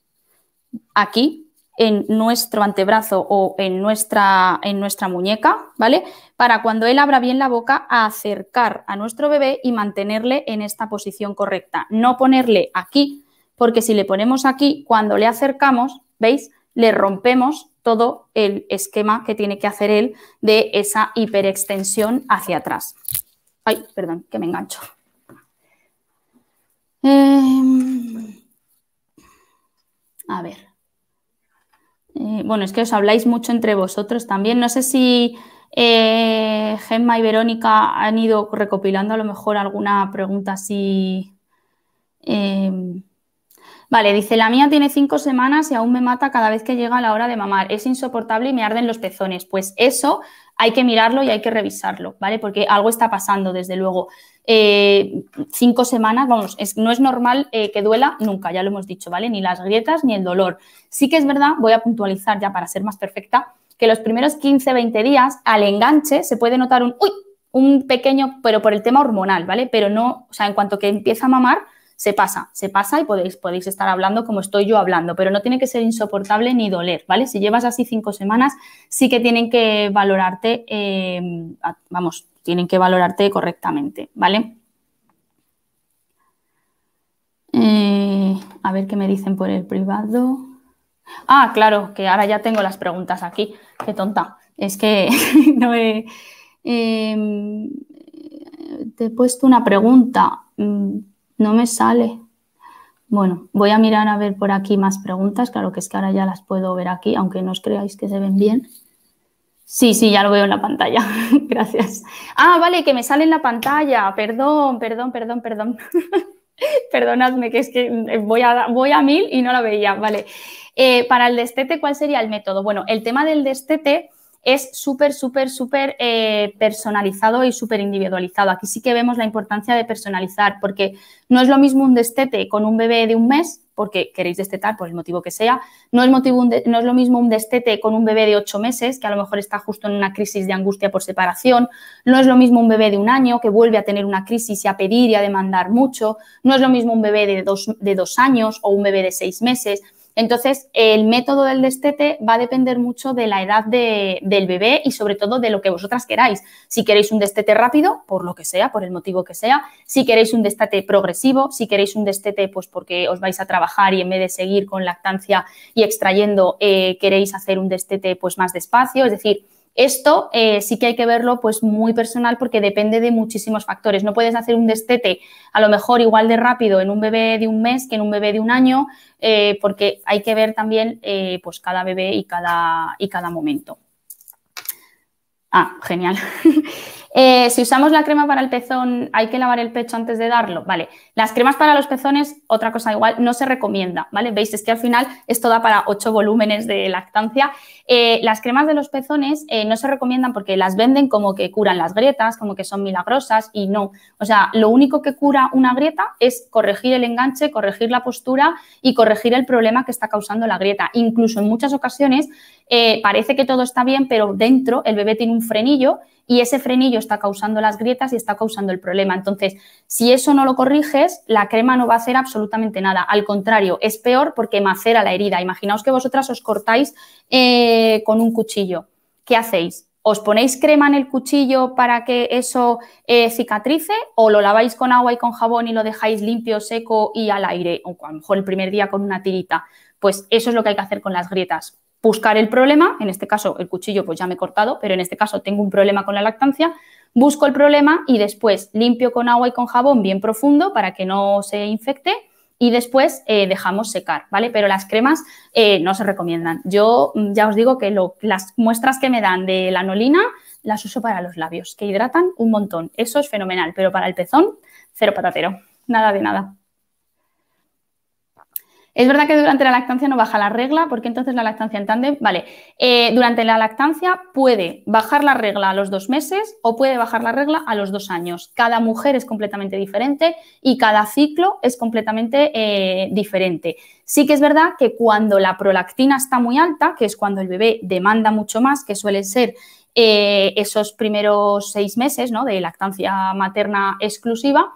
aquí, en nuestro antebrazo o en nuestra, en nuestra muñeca, ¿vale? Para cuando él abra bien la boca, acercar a nuestro bebé y mantenerle en esta posición correcta. No ponerle aquí, porque si le ponemos aquí, cuando le acercamos, ¿veis? Le rompemos todo el esquema que tiene que hacer él de esa hiperextensión hacia atrás. Ay, perdón, que me engancho. Em, a ver. Eh, bueno, es que os habláis mucho entre vosotros también. No sé si eh, Gemma y Verónica han ido recopilando a lo mejor alguna pregunta así. Em, vale, dice, la mía tiene cinco semanas y aún me mata cada vez que llega la hora de mamar. Es insoportable y me arden los pezones. Pues eso hay que mirarlo y hay que revisarlo, ¿vale? Porque algo está pasando, desde luego. Eh, cinco semanas, vamos, no es normal eh, que duela nunca, ya lo hemos dicho, ¿vale? Ni las grietas ni el dolor. Sí que es verdad, voy a puntualizar ya para ser más perfecta, que los primeros 15, 20 días al enganche se puede notar un, uy, un pequeño, pero por el tema hormonal, ¿vale? Pero no, o sea, en cuanto que empieza a mamar, se pasa, se pasa y podéis, estar hablando como estoy yo hablando, pero no tiene que ser insoportable ni doler, ¿vale? Si llevas así cinco semanas, sí que tienen que valorarte, eh, vamos, tienen que valorarte correctamente, ¿vale? Eh, a ver qué me dicen por el privado. Ah, claro, que ahora ya tengo las preguntas aquí. Qué tonta. Es que <laughs> no he... Em, te he puesto una pregunta. No me sale. Bueno, voy a mirar a ver por aquí más preguntas. Claro que es que ahora ya las puedo ver aquí, aunque no os creáis que se ven bien. Sí, sí, ya lo veo en la pantalla. <laughs> Gracias. Ah, vale, que me sale en la pantalla. Perdón, perdón, perdón, perdón. <laughs> Perdonadme, que es que voy a, voy a mil y no la veía. Vale. Eh, para el destete, ¿cuál sería el método? Bueno, el tema del destete es súper, súper, súper eh, personalizado y súper individualizado. Aquí sí que vemos la importancia de personalizar, porque no es lo mismo un destete con un bebé de un mes, porque queréis destetar por el motivo que sea, no es, motivo no es lo mismo un destete con un bebé de ocho meses, que a lo mejor está justo en una crisis de angustia por separación, no es lo mismo un bebé de un año que vuelve a tener una crisis y a pedir y a demandar mucho, no es lo mismo un bebé de dos, de dos años o un bebé de seis meses. Entonces, el método del destete va a depender mucho de la edad del bebé y sobre todo de lo que vosotras queráis. Si queréis un destete rápido, por lo que sea, por el motivo que sea, si queréis un destete progresivo, si queréis un destete pues porque os vais a trabajar y en vez de seguir con lactancia y extrayendo, eh, queréis hacer un destete pues más despacio, es decir, esto eh, sí que hay que verlo pues muy personal porque depende de muchísimos factores. No puedes hacer un destete a lo mejor igual de rápido en un bebé de un mes que en un bebé de un año eh, porque hay que ver también eh, pues cada bebé y cada, y cada momento. Ah, genial. <laughs> Eh, si usamos la crema para el pezón, ¿hay que lavar el pecho antes de darlo? Vale, las cremas para los pezones, otra cosa igual, no se recomienda, ¿vale? Veis, es que al final esto da para ocho volúmenes de lactancia. Eh, las cremas de los pezones eh, no se recomiendan porque las venden como que curan las grietas, como que son milagrosas y no. O sea, lo único que cura una grieta es corregir el enganche, corregir la postura y corregir el problema que está causando la grieta. Incluso en muchas ocasiones parece que todo está bien, pero dentro el bebé tiene un frenillo y ese frenillo está causando las grietas y está causando el problema. Entonces, si eso no lo corriges, la crema no va a hacer absolutamente nada. Al contrario, es peor porque macera la herida. Imaginaos que vosotras os cortáis eh, con un cuchillo. ¿Qué hacéis? ¿Os ponéis crema en el cuchillo para que eso eh, cicatrice o lo laváis con agua y con jabón y lo dejáis limpio, seco y al aire? O a lo mejor el primer día con una tirita. Pues eso es lo que hay que hacer con las grietas buscar el problema, en este caso el cuchillo pues ya me he cortado, pero en este caso tengo un problema con la lactancia, busco el problema y después limpio con agua y con jabón bien profundo para que no se infecte y después eh, dejamos secar, ¿vale? Pero las cremas eh, no se recomiendan. Yo mm, ya os digo que las muestras que me dan de la anolina las uso para los labios, que hidratan un montón. Eso es fenomenal, pero para el pezón, cero patatero, nada de nada. Es verdad que durante la lactancia no baja la regla, porque entonces la lactancia en tándem, vale, eh, durante la lactancia puede bajar la regla a los dos meses o puede bajar la regla a los dos años. Cada mujer es completamente diferente y cada ciclo es completamente eh, diferente. Sí que es verdad que cuando la prolactina está muy alta, que es cuando el bebé demanda mucho más, que suele ser eh, esos primeros seis meses ¿no? de lactancia materna exclusiva,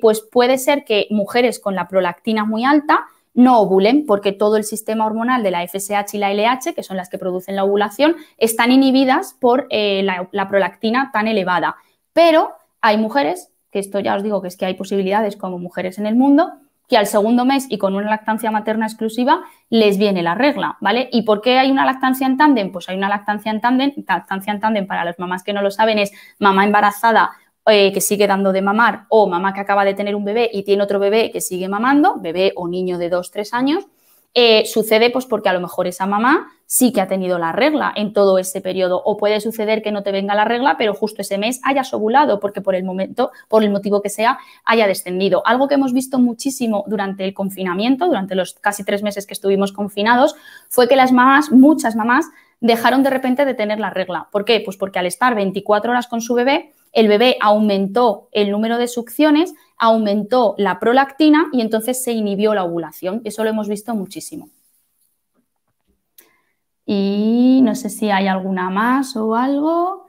pues puede ser que mujeres con la prolactina muy alta no ovulen porque todo el sistema hormonal de la FSH y la LH, que son las que producen la ovulación, están inhibidas por eh, la, prolactina tan elevada. Pero hay mujeres, que esto ya os digo que es que hay posibilidades como mujeres en el mundo, que al segundo mes y con una lactancia materna exclusiva les viene la regla, ¿vale? ¿Y por qué hay una lactancia en tándem? Pues hay una lactancia en tándem, lactancia en tándem para las mamás que no lo saben es mamá embarazada eh, que sigue dando de mamar o mamá que acaba de tener un bebé y tiene otro bebé que sigue mamando, bebé o niño de 2, 3 años, eh, sucede pues porque a lo mejor esa mamá sí que ha tenido la regla en todo ese periodo o puede suceder que no te venga la regla, pero justo ese mes hayas ovulado porque por el momento, por el motivo que sea, haya descendido. Algo que hemos visto muchísimo durante el confinamiento, durante los casi tres meses que estuvimos confinados, fue que las mamás, muchas mamás, dejaron de repente de tener la regla. ¿Por qué? Pues porque al estar 24 horas con su bebé, el bebé aumentó el número de succiones, aumentó la prolactina y entonces se inhibió la ovulación. Eso lo hemos visto muchísimo. Y no sé si hay alguna más o algo.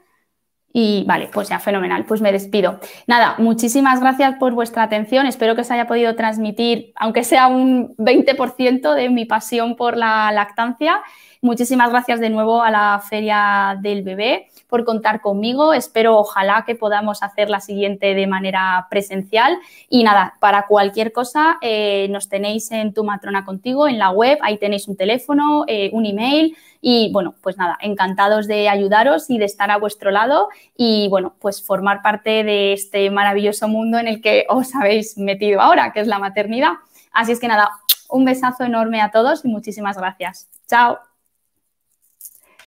Y vale, pues ya fenomenal, pues me despido. Nada, muchísimas gracias por vuestra atención. Espero que os haya podido transmitir, aunque sea un 20% de mi pasión por la lactancia. Muchísimas gracias de nuevo a la Feria del Bebé por contar conmigo. Espero, ojalá que podamos hacer la siguiente de manera presencial. Y nada, para cualquier cosa, eh, nos tenéis en Tu Matrona Contigo, en la web, ahí tenéis un teléfono, eh, un email. Y bueno, pues nada, encantados de ayudaros y de estar a vuestro lado y bueno, pues formar parte de este maravilloso mundo en el que os habéis metido ahora, que es la maternidad. Así es que nada, un besazo enorme a todos y muchísimas gracias. Chao.